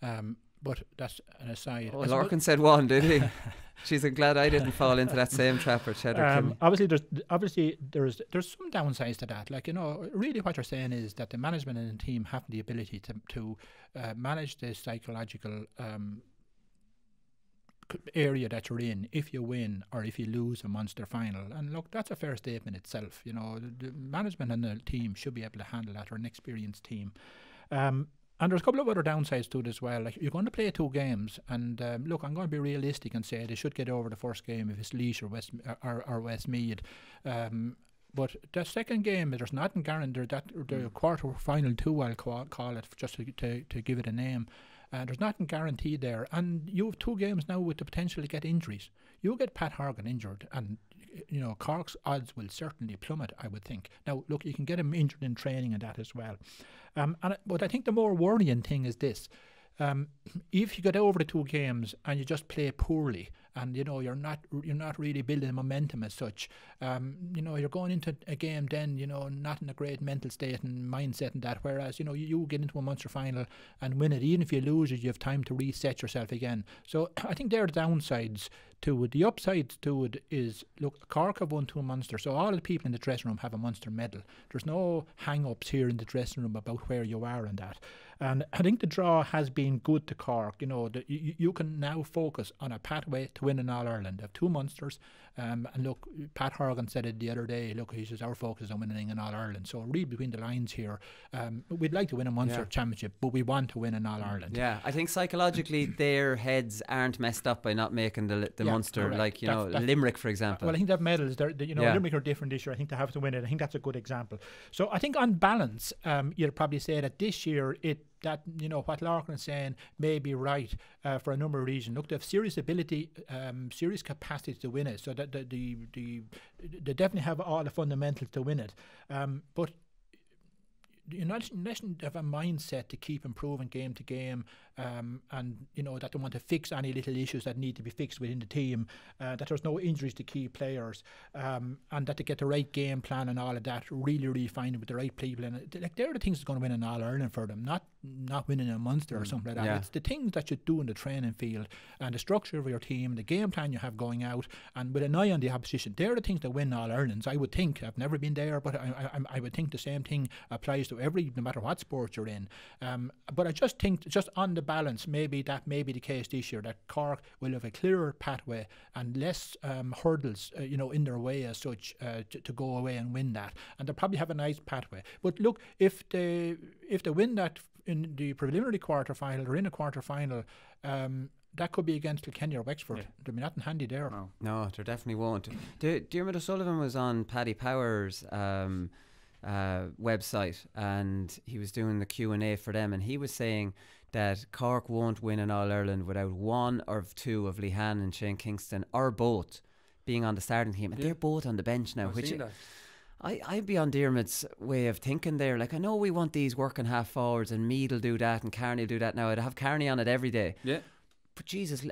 Um, but that's an aside. Oh, I suppose- Lorcan said one, did he? She's glad I didn't fall into that same trap or cheddar. Um, obviously, there's obviously there's there's some downsides to that. Like you know, really, what you're saying is that the management and the team have the ability to to uh, manage the psychological um, area that you're in if you win or if you lose a Munster final. And look, that's a fair statement itself. You know, the, the management and the team should be able to handle that, or an experienced team. Um, and there's a couple of other downsides to it as well. Like you're going to play two games, and um, look, I'm going to be realistic and say they should get over the first game if it's Laois or West or, or Westmeath. Um, but the second game, there's nothing guaranteed that the quarter final two, I'll call, call it just to, to to give it a name. Uh, there's nothing guaranteed there, and you have two games now with the potential to get injuries. You get Pat Horgan injured, and you know Cork's odds will certainly plummet. I would think. Now, look, you can get him injured in training and that as well. Um, and but I think the more worrying thing is this: um, if you get over the two games and you just play poorly, and you know you're not you're not really building momentum as such, um, you know you're going into a game then you know not in a great mental state and mindset and that. Whereas you know you, you get into a Munster final and win it, even if you lose it, you have time to reset yourself again. So I think there are downsides to it. The upside to it is look, Cork have won two Munster, so all the people in the dressing room have a Munster medal. There's no hang ups here in the dressing room about where you are and that. And I think the draw has been good to Cork. You know, you, you can now focus on a pathway to win an All Ireland. Have two Munsters, Um, and look, Pat Horgan said it the other day. Look, he says our focus is on winning in All Ireland. So read between the lines here. Um, we'd like to win a Munster Yeah. championship, but we want to win an All Ireland. Yeah, I think psychologically their heads aren't messed up by not making the the Yeah, Munster. correct. Like you That's- know that's- Limerick, for example. Well, I think they have medals. They're, they, you know, Yeah. Limerick are different this year. I think they have to win it. I think that's a good example. So I think on balance, um, you'd probably say that this year it that you know what Lorcan is saying may be right uh, for a number of reasons. Look, they have serious ability, um, serious capacity to win it. So that the, the the they definitely have all the fundamentals to win it. Um, but the United Nations have a mindset to keep improving game to game. Um, and you know that they want to fix any little issues that need to be fixed within the team, uh, that there's no injuries to key players, um, and that they get the right game plan and all of that. Really, really fine with the right people, and like they're the things that's going to win an All Ireland for them, not not winning a Munster or something like that. Yeah. It's the things that you do in the training field and the structure of your team, the game plan you have going out, and with an eye on the opposition. They're the things that win All Irelands. I would think. I've never been there, but I, I, I would think the same thing applies to every, no matter what sport you're in. Um, but I just think, just on the balance, maybe that may be the case this year that Cork will have a clearer pathway and less um, hurdles, uh, you know, in their way as such uh, to, to go away and win that. And they'll probably have a nice pathway. But look, if they if they win that in the preliminary quarter final or in a quarter final, um, that could be against Kilkenny or Wexford. There'll be nothing handy there. No. No, there definitely won't. D- Diarmuid O'Sullivan was on Paddy Power's um, uh, website, and he was doing the Q and A for them, and he was saying that Cork won't win an All Ireland without one or two of Lehane and Shane Kingston, or both, being on the starting team, and Yeah. they're both on the bench now, I've which. I, I'd be on Diarmuid's way of thinking there. Like, I know we want these working half forwards, and Meade will do that, and Kearney will do that now. I'd have Kearney on it every day. Yeah. But Jesus,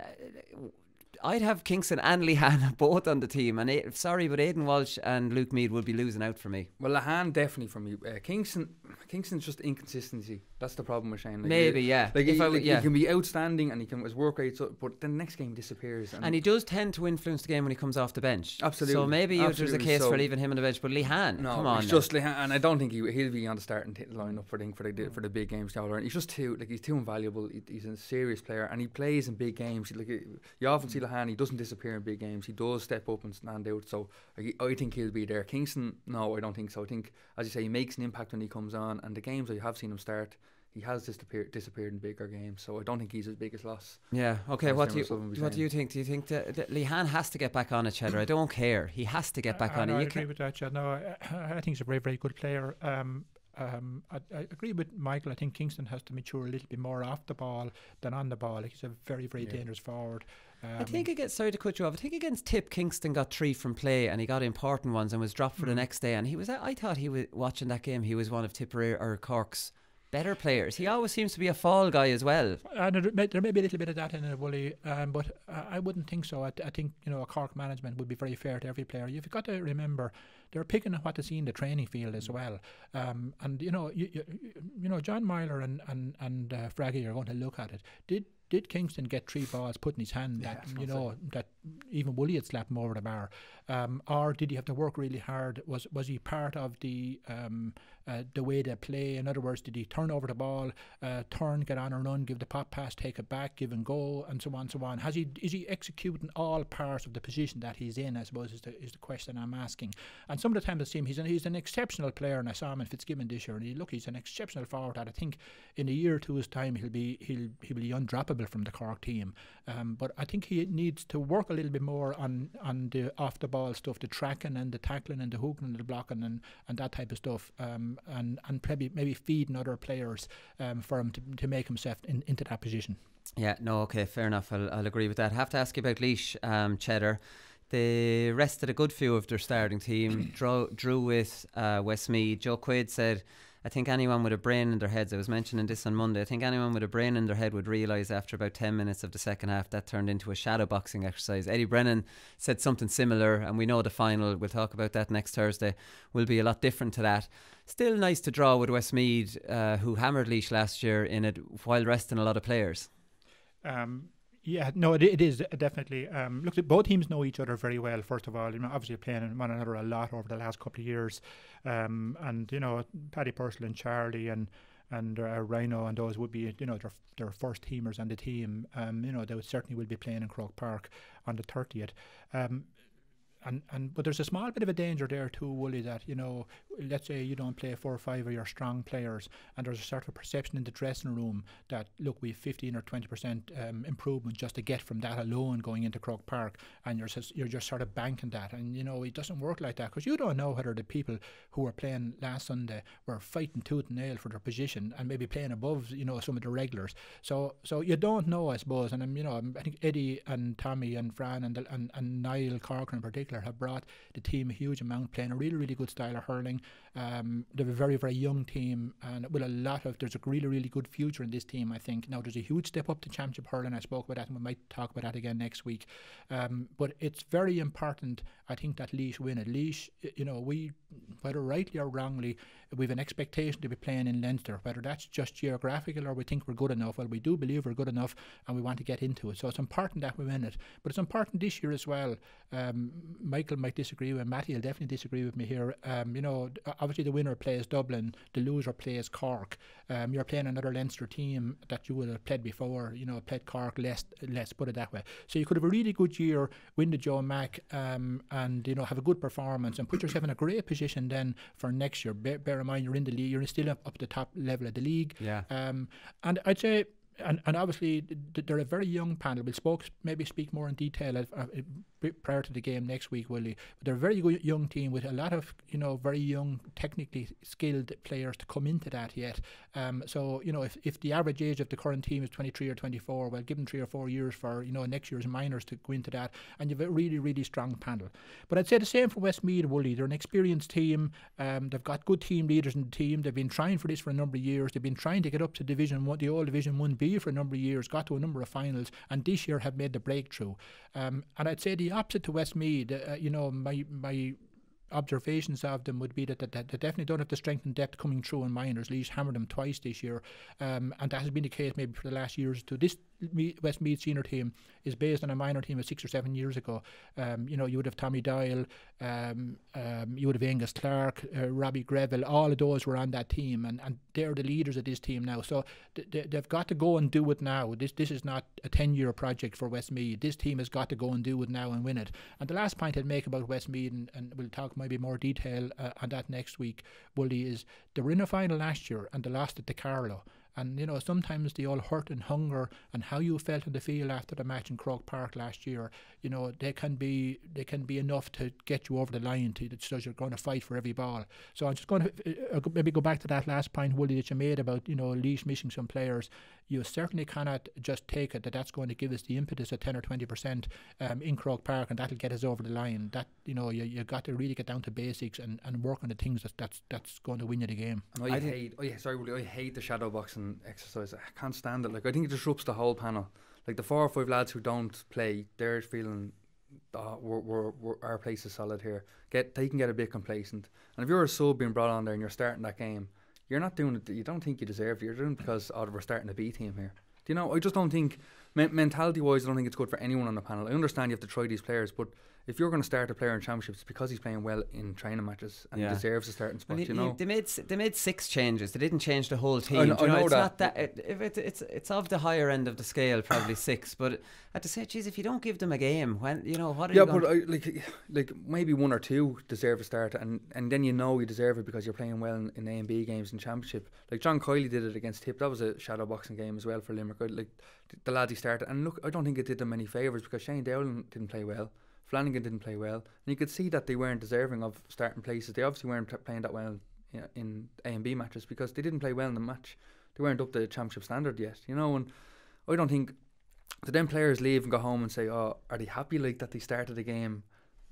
I'd have Kingston and Lehane both on the team. And A- sorry, but Aidan Walsh and Luke Meade will be losing out for me. Well, Lehane definitely for me. Uh, Kingston, Kingston's just inconsistency. That's the problem with Shane. Like, Maybe, he- yeah. Like, If he, I like, yeah. he can be outstanding and he can his work rate, so, but then the next game disappears. And he does tend to influence the game when he comes off the bench. Absolutely. So maybe you- there's a absolutely. case for leaving him on the bench. But Lehane, no, come on. he's now. just Lehane, and I don't think he he'll be on the starting t- lineup for the for the for the big games. Now, he's just too like he's too invaluable. He, he's a serious player, and he plays in big games. Like you often see Lehane, he doesn't disappear in big games. He does step up and stand out. So like, I think he'll be there. Kingston, no, I don't think so. I think, as you say, he makes an impact when he comes on, and the games I have seen him start. He has disappeared disappeared in bigger games, so I don't think he's his biggest loss. Yeah. Okay. What do you Sullivan was what do you think? Do you think that, that Lehane has to get back on it, Cheddar? I don't care. He has to get back I, on I, it. I agree with that. Yeah, no, I, I think he's a very, very good player. Um, um, I, I agree with Michael. I think Kingston has to mature a little bit more off the ball than on the ball. He's a very, very Yeah. dangerous forward. Um, I think against sorry to cut you off. I think against Tip Kingston got three from play and he got important ones and was dropped for the Mm. next day. And he was I thought he was watching that game. He was one of Tipperary or Cork's better players. He always seems to be a fall guy as well. And there may, there may be a little bit of that in it, Wooly, um, but uh, I wouldn't think so. I, I think you know, a Cork management would be very fair to every player. You've got to remember they're picking what they see in the training field as well. Um, and you know, you, you, you know, John Meyler and and and uh, Fraggy are going to look at it. Did did Kingston get three balls put in his hand that was you know that even Wooly had slapped him over the bar, um, or did he have to work really hard? Was was he part of the um, uh, the way they play? In other words, did he turn over the ball, uh, turn, get on a run, give the pop pass, take it back, give and go, and so on, so on? Has he is he executing all parts of the position that he's in? I suppose is the is the question I'm asking. And some of the time, I see him. He's an, he's an exceptional player, and I saw him in Fitzgibbon this year. And he, look, he's an exceptional forward. That I think in a year or two's time he'll be he'll he'll be undroppable from the Cork team. Um, but I think he needs to work a little bit more on on the off the ball stuff, the tracking and the tackling and the hooking and the blocking and, and that type of stuff. Um, and and maybe maybe feeding other players um, for him to, to make himself in, into that position. Yeah, no, okay, fair enough. I'll, I'll agree with that. I have to ask you about Laois, um, Cheddar. They rested a good few of their starting team. drew, drew with uh, Westmeath. Joe Quaid said, I think anyone with a brain in their heads, I was mentioning this on Monday, I think anyone with a brain in their head would realise after about 10 minutes of the second half that turned into a shadow boxing exercise. Eddie Brennan said something similar, and we know the final, we'll talk about that next Thursday, will be a lot different to that. Still nice to draw with Westmeath, uh, who hammered Laois last year in it while resting a lot of players. Um, yeah, no, it, it is definitely. Um, look, both teams know each other very well. First of all, you know, obviously playing one another a lot over the last couple of years, um, and you know, Paddy Purcell and Charlie and and uh, Rhino and those would be, you know, their their first teamers on the team. Um, you know, they would certainly will be playing in Croke Park on the thirtieth. Um, and and but there's a small bit of a danger there too, Wooly, that you know, let's say you don't play four or five of your strong players, and there's a sort of perception in the dressing room that look, we've 15 or 20 percent um, improvement just to get from that alone going into Croke Park, and you're just, you're just sort of banking that, and you know it doesn't work like that because you don't know whether the people who were playing last Sunday were fighting tooth and nail for their position and maybe playing above you know some of the regulars. So so you don't know, I suppose, and um, you know I think Eddie and Tommy and Fran and and, and Niall Corcoran in particular particular have brought the team a huge amount, playing a really really good style of hurling. Um, they have a very very young team, and with a lot of there's a really really good future in this team. I think now there's a huge step up to championship hurling. I spoke about that, and we might talk about that again next week. Um, but it's very important, I think, that Laois win it. Laois, you know, we whether rightly or wrongly, we have an expectation to be playing in Leinster. Whether that's just geographical or we think we're good enough. Well, we do believe we're good enough, and we want to get into it. So it's important that we win it. But it's important this year as well. Um, Michael might disagree with Matty. will definitely disagree with me here. Um, you know, obviously the winner plays Dublin, the loser plays Cork. Um, you're playing another Leinster team that you would have played before. You know, played Cork less. Let's put it that way. So you could have a really good year, win the Joe Mac, um, and you know have a good performance and put yourself in a great position then for next year. Bear in mind you're in the league. You're still up, up the top level of the league. Yeah. Um, and I'd say and, and obviously they're a very young panel. We'll spoke, maybe speak more in detail prior to the game next week. But they're a very good young team with a lot of you know very young, technically skilled players to come into that yet. Um, so you know if, if the average age of the current team is 23 or 24, well, give them three or four years for you know next year's minors to go into that, and you've a really really strong panel. But I'd say the same for Westmeath, Willie. They're an experienced team. Um, they've got good team leaders in the team. They've been trying for this for a number of years. They've been trying to get up to Division One, the old Division One B for a number of years. Got to a number of finals, and this year have made the breakthrough. Um, and I'd say the opposite to Westmeath. Uh, you know, my my observations of them would be that, that, they definitely don't have the strength and depth coming through in minors. Laois hammered them twice this year, um, and that has been the case maybe for the last years too. This Westmeath senior team is based on a minor team of six or seven years ago. Um, you know, you would have Tommy Doyle, um, um, you would have Angus Clark, uh, Robbie Greville, all of those were on that team, and, and they're the leaders of this team now. So th- they've got to go and do it now. This this is not a 10 year project for Westmeath. This team has got to go and do it now and win it. And the last point I'd make about Westmeath, and, and we'll talk maybe more detail uh, on that next week, Wooly, is they were in a final last year and they lost it to Carlow. And you know, sometimes the old hurt and hunger and how you felt in the field after the match in Croke Park last year, you know, they can be they can be enough to get you over the line to that so you're going to fight for every ball. So I'm just going to uh, uh maybe go back to that last point, Willie, that you made about you know Laois missing some players. You certainly cannot just take it that that's going to give us the impetus of 10 or 20 percent um, in Croke Park and that'll get us over the line. That you know you you got to really get down to basics and, and work on the things that that's that's going to win you the game. I, I hate, oh yeah, sorry, Willie, I hate the shadow boxing exercise. I can't stand it. Like I think it disrupts the whole panel. Like the four or five lads who don't play, they're feeling oh, we're, we're, we're, our place is solid here. Get they can get a bit complacent. And if you're a sub being brought on there and you're starting that game, you're not doing it. You don't think you deserve it. You're doing it because oh, we're starting a B team here. Do you know? I just don't think me- mentality wise. I don't think it's good for anyone on the panel. I understand you have to try these players, but if you're going to start a player in championships, it's because he's playing well in training matches and yeah. deserves a starting spot. you know, they made they made six changes. They didn't change the whole team. I know, I know it's that. not that. It, if it, it's it's of the higher end of the scale, probably six. But at the same, geez, if you don't give them a game, when you know what? Are you? yeah, but I, like like maybe one or two deserve a start, and and then you know you deserve it because you're playing well in, in A and B games in championship. Like John Kiely did it against Tip. That was a shadow boxing game as well for Limerick. Like the lads he started, and look, I don't think it did them any favors because Shane Dowling didn't play well. Flanagan didn't play well, and you could see that they weren't deserving of starting places. They obviously weren't playing that well you know, in A and B matches because they didn't play well in the match. They weren't up to the championship standard yet, you know. And I don't think so. Then players leave and go home and say, "Oh, are they happy like that they started the game?"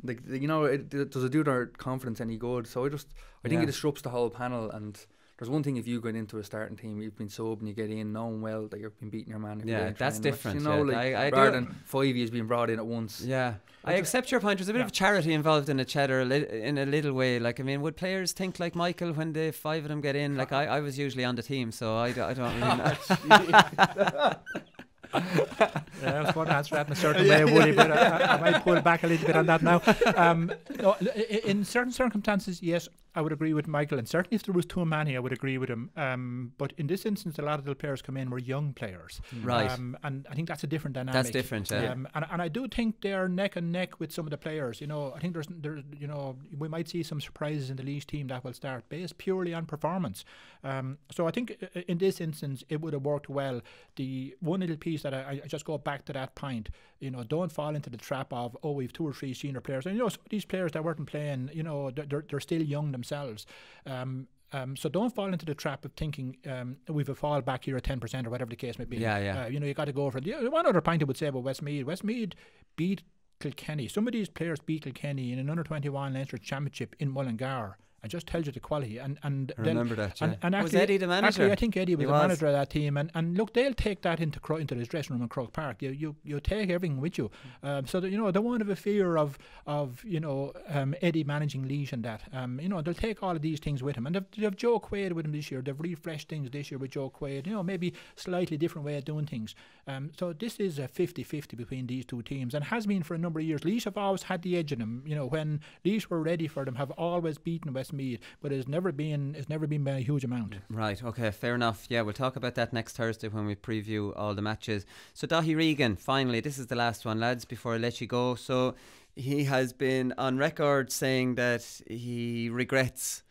Like you know, it, it, does it do their confidence any good? So I just I think it disrupts the whole panel and there's one thing if you go into a starting team, you've been sub and you get in knowing well that you've been beating your man. Yeah, that's different. Much, you know, yeah. like I, I rather than five years being brought in at once. Yeah, I, I accept your point. There's a bit yeah. of charity involved in a cheddar in a little way. Like I mean, would players think like Michael when the five of them get in? Like I, I was usually on the team, so I, I don't really. know. yeah, I was going to answer that in a certain yeah, way, Woody, but I, I, might pull back a little bit on that now. Um, no, in certain circumstances, yes, I would agree with Michael, and certainly if there was too many, I would agree with him. Um, but in this instance, a lot of the players come in were young players, right? Um, and I think that's a different dynamic. That's different, yeah. Um, and, and I do think they're neck and neck with some of the players. You know, I think there's there's you know we might see some surprises in the Laois team that will start based purely on performance. Um, so I think in this instance, it would have worked well. The one little piece that I, I just go back to that point. You know, don't fall into the trap of oh we've two or three senior players. And you know, some of these players that weren't playing, you know, they're they're still young themselves. Um, um, so don't fall into the trap of thinking um, we've a fall back here at ten percent or whatever the case may be. Yeah, yeah. Uh, you know, you got to go for it. one other point I would say about Westmeath: Westmeath beat Kilkenny. Some of these players beat Kilkenny in an under 21 Leinster Championship in Mullingar. It just tells you the quality. And and I they'll- remember that. Yeah. and, and was actually, Eddie the manager? Actually, I think Eddie was He the was. manager of that team, and, and look, they'll take that into Cro- into his dressing room in Croke Park. You you, you take everything with you, um, so that you know they won't have a fear of of you know um, Eddie managing Laois and that. Um, you know they'll take all of these things with him, and they've, they've Joe Quaid with him this year. They've refreshed things this year with Joe Quaid. You know maybe slightly different way of doing things. Um, so this is a 50-50 between these two teams, and has been for a number of years. Laois have always had the edge in them. You know when Laois were ready for them, have always beaten Westmeath, but it's never been it's never been by a huge amount. Right, okay, fair enough. Yeah, we'll talk about that next Thursday when we preview all the matches. So, Daithí Regan, finally, this is the last one, lads, before I let you go. So, he has been on record saying that he regrets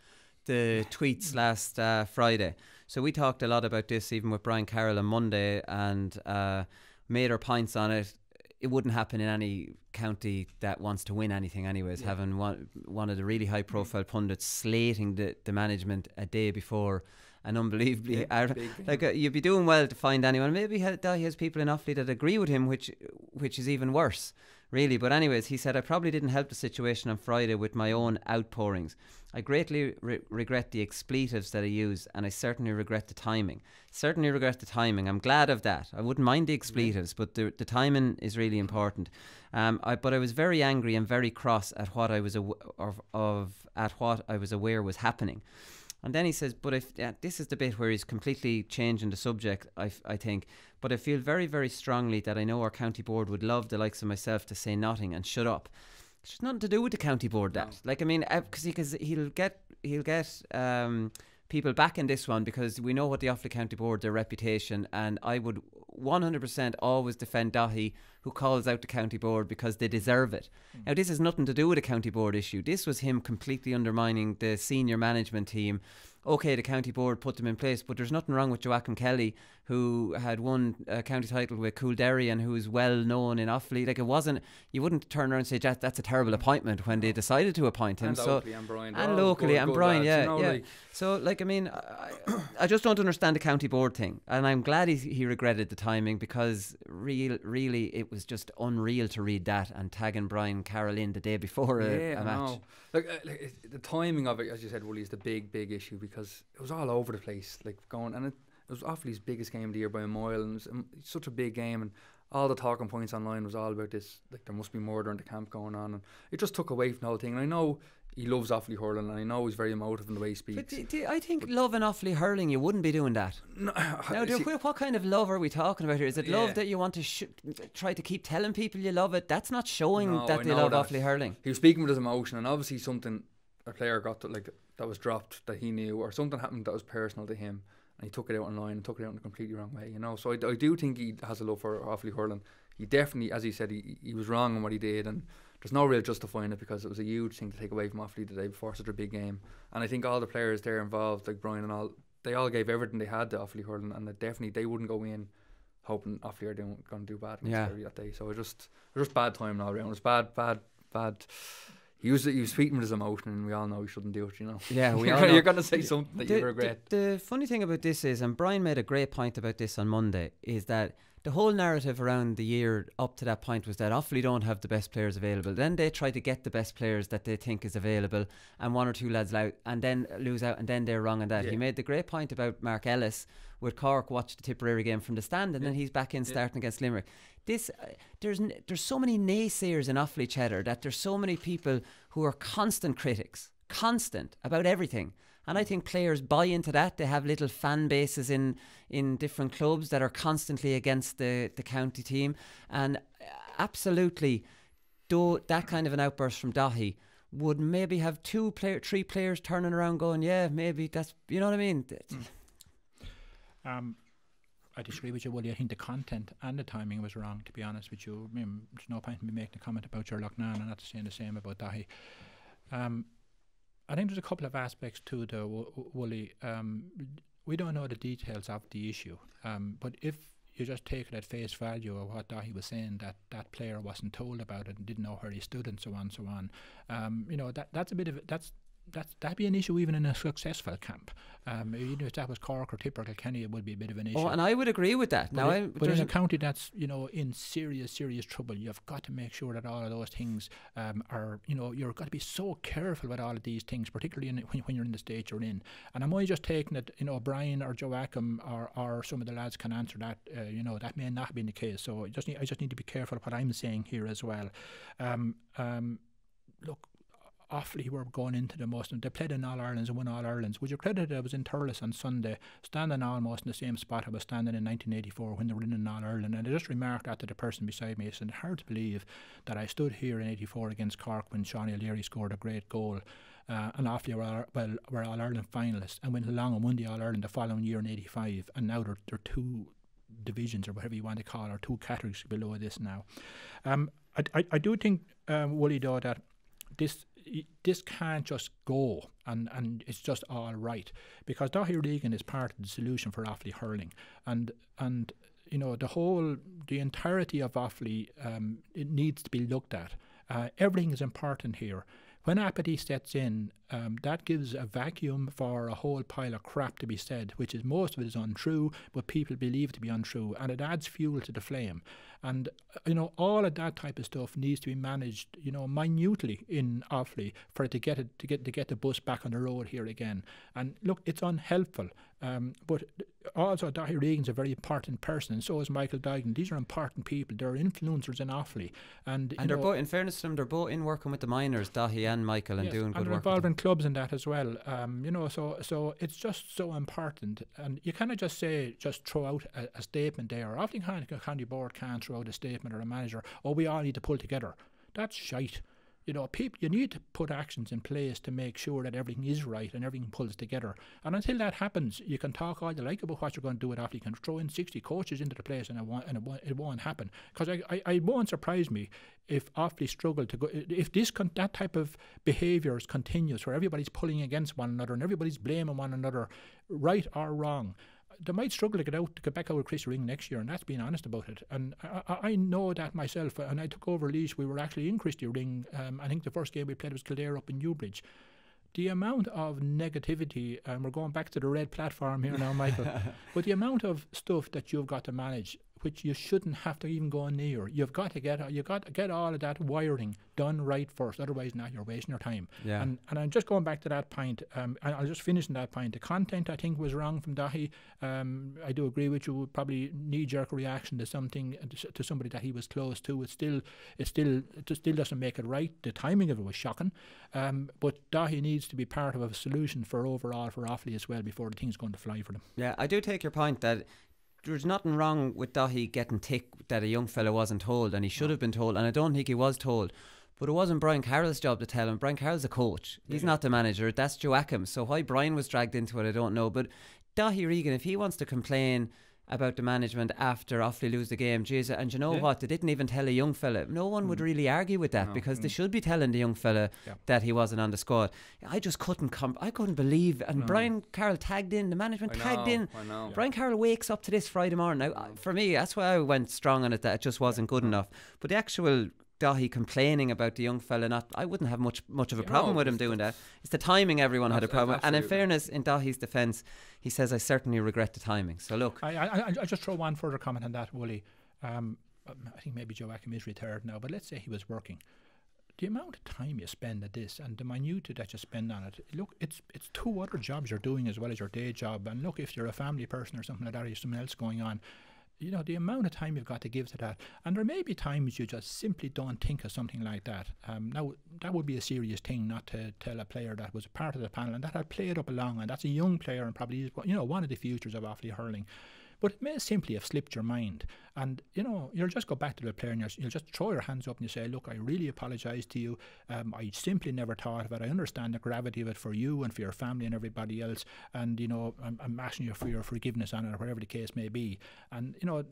the tweets last uh, Friday. So, we talked a lot about this even with Brian Carroll on Monday and uh, made our points on it. It wouldn't happen in any county that wants to win anything, anyways. Having one, one of the really high profile pundits slating the, the management a day before an unbelievably ar- like uh, you'd be doing well to find anyone. Maybe he he has people in Offaly that agree with him, which which is even worse, really. But anyways, he said I probably didn't help the situation on Friday with my own outpourings. I greatly re- regret the expletives that I used, and I certainly regret the timing. Certainly regret the timing. I'm glad of that. I wouldn't mind the expletives, but the the timing is really important. Um, I, but I was very angry and very cross at what I was aw- of, of at what I was aware was happening. And then he says, but if yeah, this is the bit where he's completely changing the subject, I, f- I think. But I feel very, very strongly that I know our county board would love the likes of myself to say nothing and shut up. It's nothing to do with the county board. That, like, I mean, because he, cause he'll get he'll get um, people back in this one because we know what the Offaly County Board, their reputation, and I would 100% always defend Daithí, who calls out the county board because they deserve it. Now, this has nothing to do with a county board issue. This was him completely undermining the senior management team. Okay, the county board put them in place, but there's nothing wrong with Joachim Kelly, who had won a county title with Coolderry and who's well known in Offaly. Like it wasn't, you wouldn't turn around and say that that's a terrible appointment when they decided to appoint him. And so locally and Brian. and all locally good- and good Brian, lads, yeah, you know, yeah. like- So, like, I mean, I, I- just don't understand the county board thing, and I'm glad he, he regretted the timing because real, really, it was just unreal to read that and tagging Brian Carroll in the day before a, yeah, a match. Like, uh, like the timing of it, as you said, Willie, is the big, big issue because it was all over the place. Like going, and it, it was Offaly's biggest game of the year by a mile, and it was um, such a big game, and all the talking points online was all about this. Like there must be murder in the camp going on, and it just took away from the whole thing. And I know he loves Offaly hurling, and I know he's very emotive in the way he speaks. But do, do, I think loving Offaly hurling, you wouldn't be doing that. no, Now, do, see, wh- what kind of love are we talking about here? Is it Yeah. love that you want to try to keep telling people you love it? That's not showing No, that I they love that. Offaly hurling. he was speaking with his emotion, and obviously something a player got to, like that was dropped that he knew, or something happened that was personal to him, and he took it out online and took it out in a completely wrong way. You know, so I, I do think he has a love for Offaly hurling. He definitely, as he said, he, he was wrong in what he did, and there's no real justifying it because it was a huge thing to take away from Offaly the day before such a big game. And I think all the players there involved, like Brian and all, they all gave everything they had to Offaly hurling, and they definitely they wouldn't go in hoping Offaly are doing, going to do bad Yeah. That day. So it just it was just bad timing all around. It was bad, bad, bad. He was he was speaking with his emotion, and we all know he shouldn't do it. You know. Yeah, we you're, all you're gonna say something that the, you regret. The, the funny thing about this is, and Brian made a great point about this on Monday, is that the whole narrative around the year up to that point was that Offaly don't have the best players available. Then they try to get the best players that they think is available, and one or two lads out, and then lose out, and then they're wrong on that. He made the great point about Mark Ellis with Cork watched the Tipperary game from the stand, and then he's back in starting against Limerick. This uh, there's there's so many naysayers in Offaly Cheddar that there's so many people who are constant critics, constant about everything. And I think players buy into that. They have little fan bases in in different clubs that are constantly against the, the county team. And uh, absolutely, though that kind of an outburst from Daithí would maybe have two player, three players turning around going, yeah, maybe that's you know what I mean. Th- Um, I disagree with you, Willie. I think the content and the timing was wrong, to be honest with you. I mean, there's no point in me making a comment about your Loughnane and not saying the same about Daithí. Um, I think there's a couple of aspects to the w- w- Wooly. Um, we don't know the details of the issue, um, but if you just take it at face value of what Daithí was saying, that that player wasn't told about it and didn't know where he stood and so on, and so on. Um, you know that that's a bit of that's that's that'd be an issue even in a successful camp. Um, you know, if that was Cork or Tipper Kilkenny, it would be a bit of an issue. Oh, and I would agree with that. But, now, in, I, but in a county that's you know in serious, serious trouble, you've got to make sure that all of those things um, are you know you've got to be so careful with all of these things, particularly in, when, when you're in the stage you're in. And I'm only just taking it, you know, Brian or Joachim or, or some of the lads can answer that. Uh, you know, that may not have been the case. So I just need, I just need to be careful of what I'm saying here as well. Um, um, look, Offaly were going into the most, and they played in All Irelands and won All Irelands. Would you credit it? I was in Thurles on Sunday, standing almost in the same spot I was standing in 1984 when they were in All Ireland. And I just remarked that to the person beside me. It's hard to believe that I stood here in 84 against Cork when Sean O'Leary scored a great goal. Uh, and Offaly were, well, were All Ireland finalists and went along and won the All Ireland the following year in 85. And now they're, they're two divisions or whatever you want to call it, or two categories below this now. Um, I, I, I do think, um, Wooly, though, that this this can't just go and, and it's just all right because Daithí Regan is part of the solution for Offaly hurling and and you know the whole the entirety of Offaly um, it needs to be looked at. Uh, everything is important here. When apathy sets in, um, that gives a vacuum for a whole pile of crap to be said, which is most of it is untrue, but people believe to be untrue, and it adds fuel to the flame. And uh, you know, all of that type of stuff needs to be managed, you know, minutely in Offaly for it to get it to get to get the bus back on the road here again. And look, it's unhelpful. Um, but also, Daithí Regan's a very important person, and so is Michael Duignan. These are important people. They're influencers in Offaly, and and they're know, both, in fairness to them, they're both in working with the miners, Daithí and Michael, and Yes, doing and good work. involved in clubs and that as well. Um, you know, so so it's just so important, and you cannot just say just throw out a, a statement there. Often county, county board can't throw out a statement or a manager. Oh, we all need to pull together. That's shite. You know, people, you need to put actions in place to make sure that everything is right and everything pulls together. And until that happens, you can talk all you like about what you're going to do with after you can throw in 60 coaches into the place and it won't, and it won't, it happen. Because I, I, I won't surprise me if Offaly struggle to go, if this con- that type of behaviours continues where everybody's pulling against one another and everybody's blaming one another, right or wrong, they might struggle to get out to get back out with Chris Ring next year, and that's being honest about it. And I, I, know that myself. And I took over Laois. We were actually in Christy Ring. Um, I think the first game we played was Kildare up in Newbridge. The amount of negativity, and we're going back to the red platform here now, Michael. but the amount of stuff that you've got to manage, which you shouldn't have to even go near. You've got to get you've got to get all of that wiring done right first. Otherwise, now you're wasting your time. Yeah. And and I'm just going back to that point. Um, and I'll just finish on that point. The content I think was wrong from Daithí. Um, I do agree with you. Probably knee jerk reaction to something uh, to, to somebody that he was close to. It still it still it just still doesn't make it right. The timing of it was shocking. Um, but Daithí needs to be part of a solution for overall for Offaly as well before the thing's going to fly for them. Yeah, I do take your point that there's nothing wrong with Daithí getting tick that a young fella wasn't told, and he should have been told, and I don't think he was told. But it wasn't Brian Carroll's job to tell him. Brian Carroll's a coach. He's not the manager. That's Joachim. So why Brian was dragged into it, I don't know. But Daithí Regan, if he wants to complain about the management after Offaly lose the game, geez, and you know Yeah. what? They didn't even tell a young fella. No one would mm. really argue with that No. because they mm. should be telling the young fella Yeah. that he wasn't on the squad. I just couldn't come. I couldn't believe. And No. Brian Carroll tagged in. The management I tagged know, in. Brian Carroll wakes up to this Friday morning. Now, uh, for me, that's why I went strong on it that it just wasn't good enough. But the actual Daithí complaining about the young fella, not I wouldn't have much much of a Yeah, problem no, with him doing that. It's the timing everyone had a problem. with. And in fairness, in Daithí's defence, he says I certainly regret the timing. So look, I, I, I, just throw one further comment on that, Wooly. Um, I think maybe Joachim is retired now, but let's say he was working. The amount of time you spend at this and the minutiae that you spend on it, look, it's it's two other jobs you're doing as well as your day job. And look, if you're a family person or something like that, or you have something else going on, you know, the amount of time you've got to give to that. And there may be times you just simply don't think of something like that. Um, now, that would be a serious thing not to tell a player that was a part of the panel and that had played up along, and that's a young player and probably you know, one of the futures of Offaly hurling. But it may simply have slipped your mind. And, you know, you'll just go back to the player and you'll, just throw your hands up and you say, Look, I really apologise to you. Um, I simply never thought of it. I understand the gravity of it for you and for your family and everybody else. And, you know, I'm, I'm asking you for your forgiveness on it or whatever the case may be. And, you know,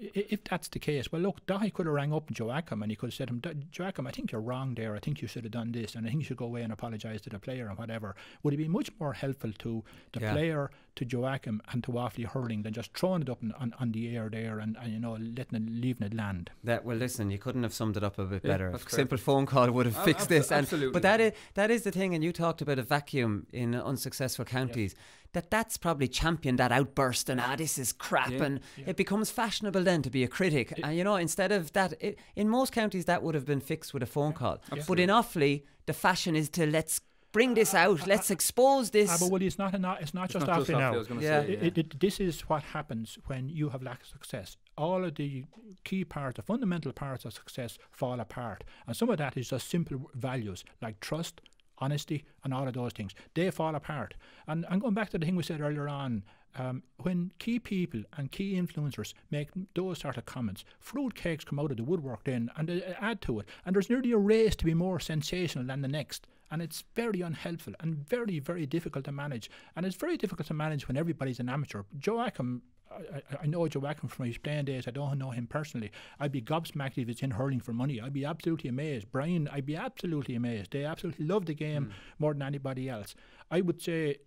if that's the case, well, look, Daithí could have rang up Joachim and he could have said to him, Joachim, I think you're wrong there. I think you should have done this, and I think you should go away and apologise to the player and whatever. Would it be much more helpful to the Yeah. player, to Joachim, and to Offaly hurling than just throwing it up on, on, on the air there and, and you know letting it leaving it land? That well, listen, you couldn't have summed it up a bit Yeah, better. A simple phone call would have Ab- fixed abso- this. And absolutely. but that is that is the thing. And you talked about a vacuum in unsuccessful counties. That that's probably championed that outburst and ah this is crap Yeah. and it becomes fashionable then to be a critic and you know instead of that it, in most counties that would have been fixed with a phone call but in Offaly the fashion is to let's bring this out let's expose Ah, this but Willie, it's not, enough, it's not It's just not after just now. Offaly, I was Yeah. say, It, it, this is what happens when you have lack of success. All of the key parts, the fundamental parts of success fall apart. And some of that is just simple values like trust, honesty, and all of those things. They fall apart. And, and going back to the thing we said earlier on, um, when key people and key influencers make those sort of comments, fruitcakes come out of the woodwork then and they add to it. And there's nearly a race to be more sensational than the next. And it's very unhelpful and very, very difficult to manage. And it's very difficult to manage when everybody's an amateur. Joachim, I, I- know Joachim from his playing days. I don't know him personally. I'd be gobsmacked if it's in hurling for money. I'd be absolutely amazed. Brian, I'd be absolutely amazed. They absolutely love the game hmm. more than anybody else. I would say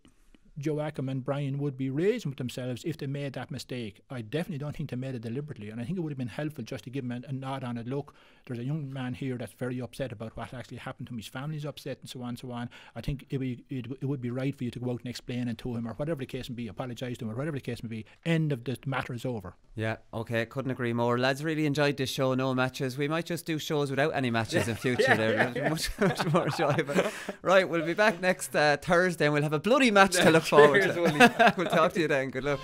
Joachim and Brian would be raising with themselves if they made that mistake. I definitely don't think they made it deliberately, and I think it would have been helpful just to give them a, a nod on it. Look, there's a young man here that's very upset about what actually happened to him. His family's upset, and so on, and so on. I think it, be, it, it would be right for you to go out and explain it to him, or whatever the case may be, apologise to him, or whatever the case may be. End of the matter is over. Yeah, okay, couldn't agree more. Lads, really enjoyed this show. No matches. We might just do shows without any matches in future. there, much, much more enjoyable. Right, we'll be back next uh, Thursday, and we'll have a bloody match to look forward to. We'll talk to you then. Good luck.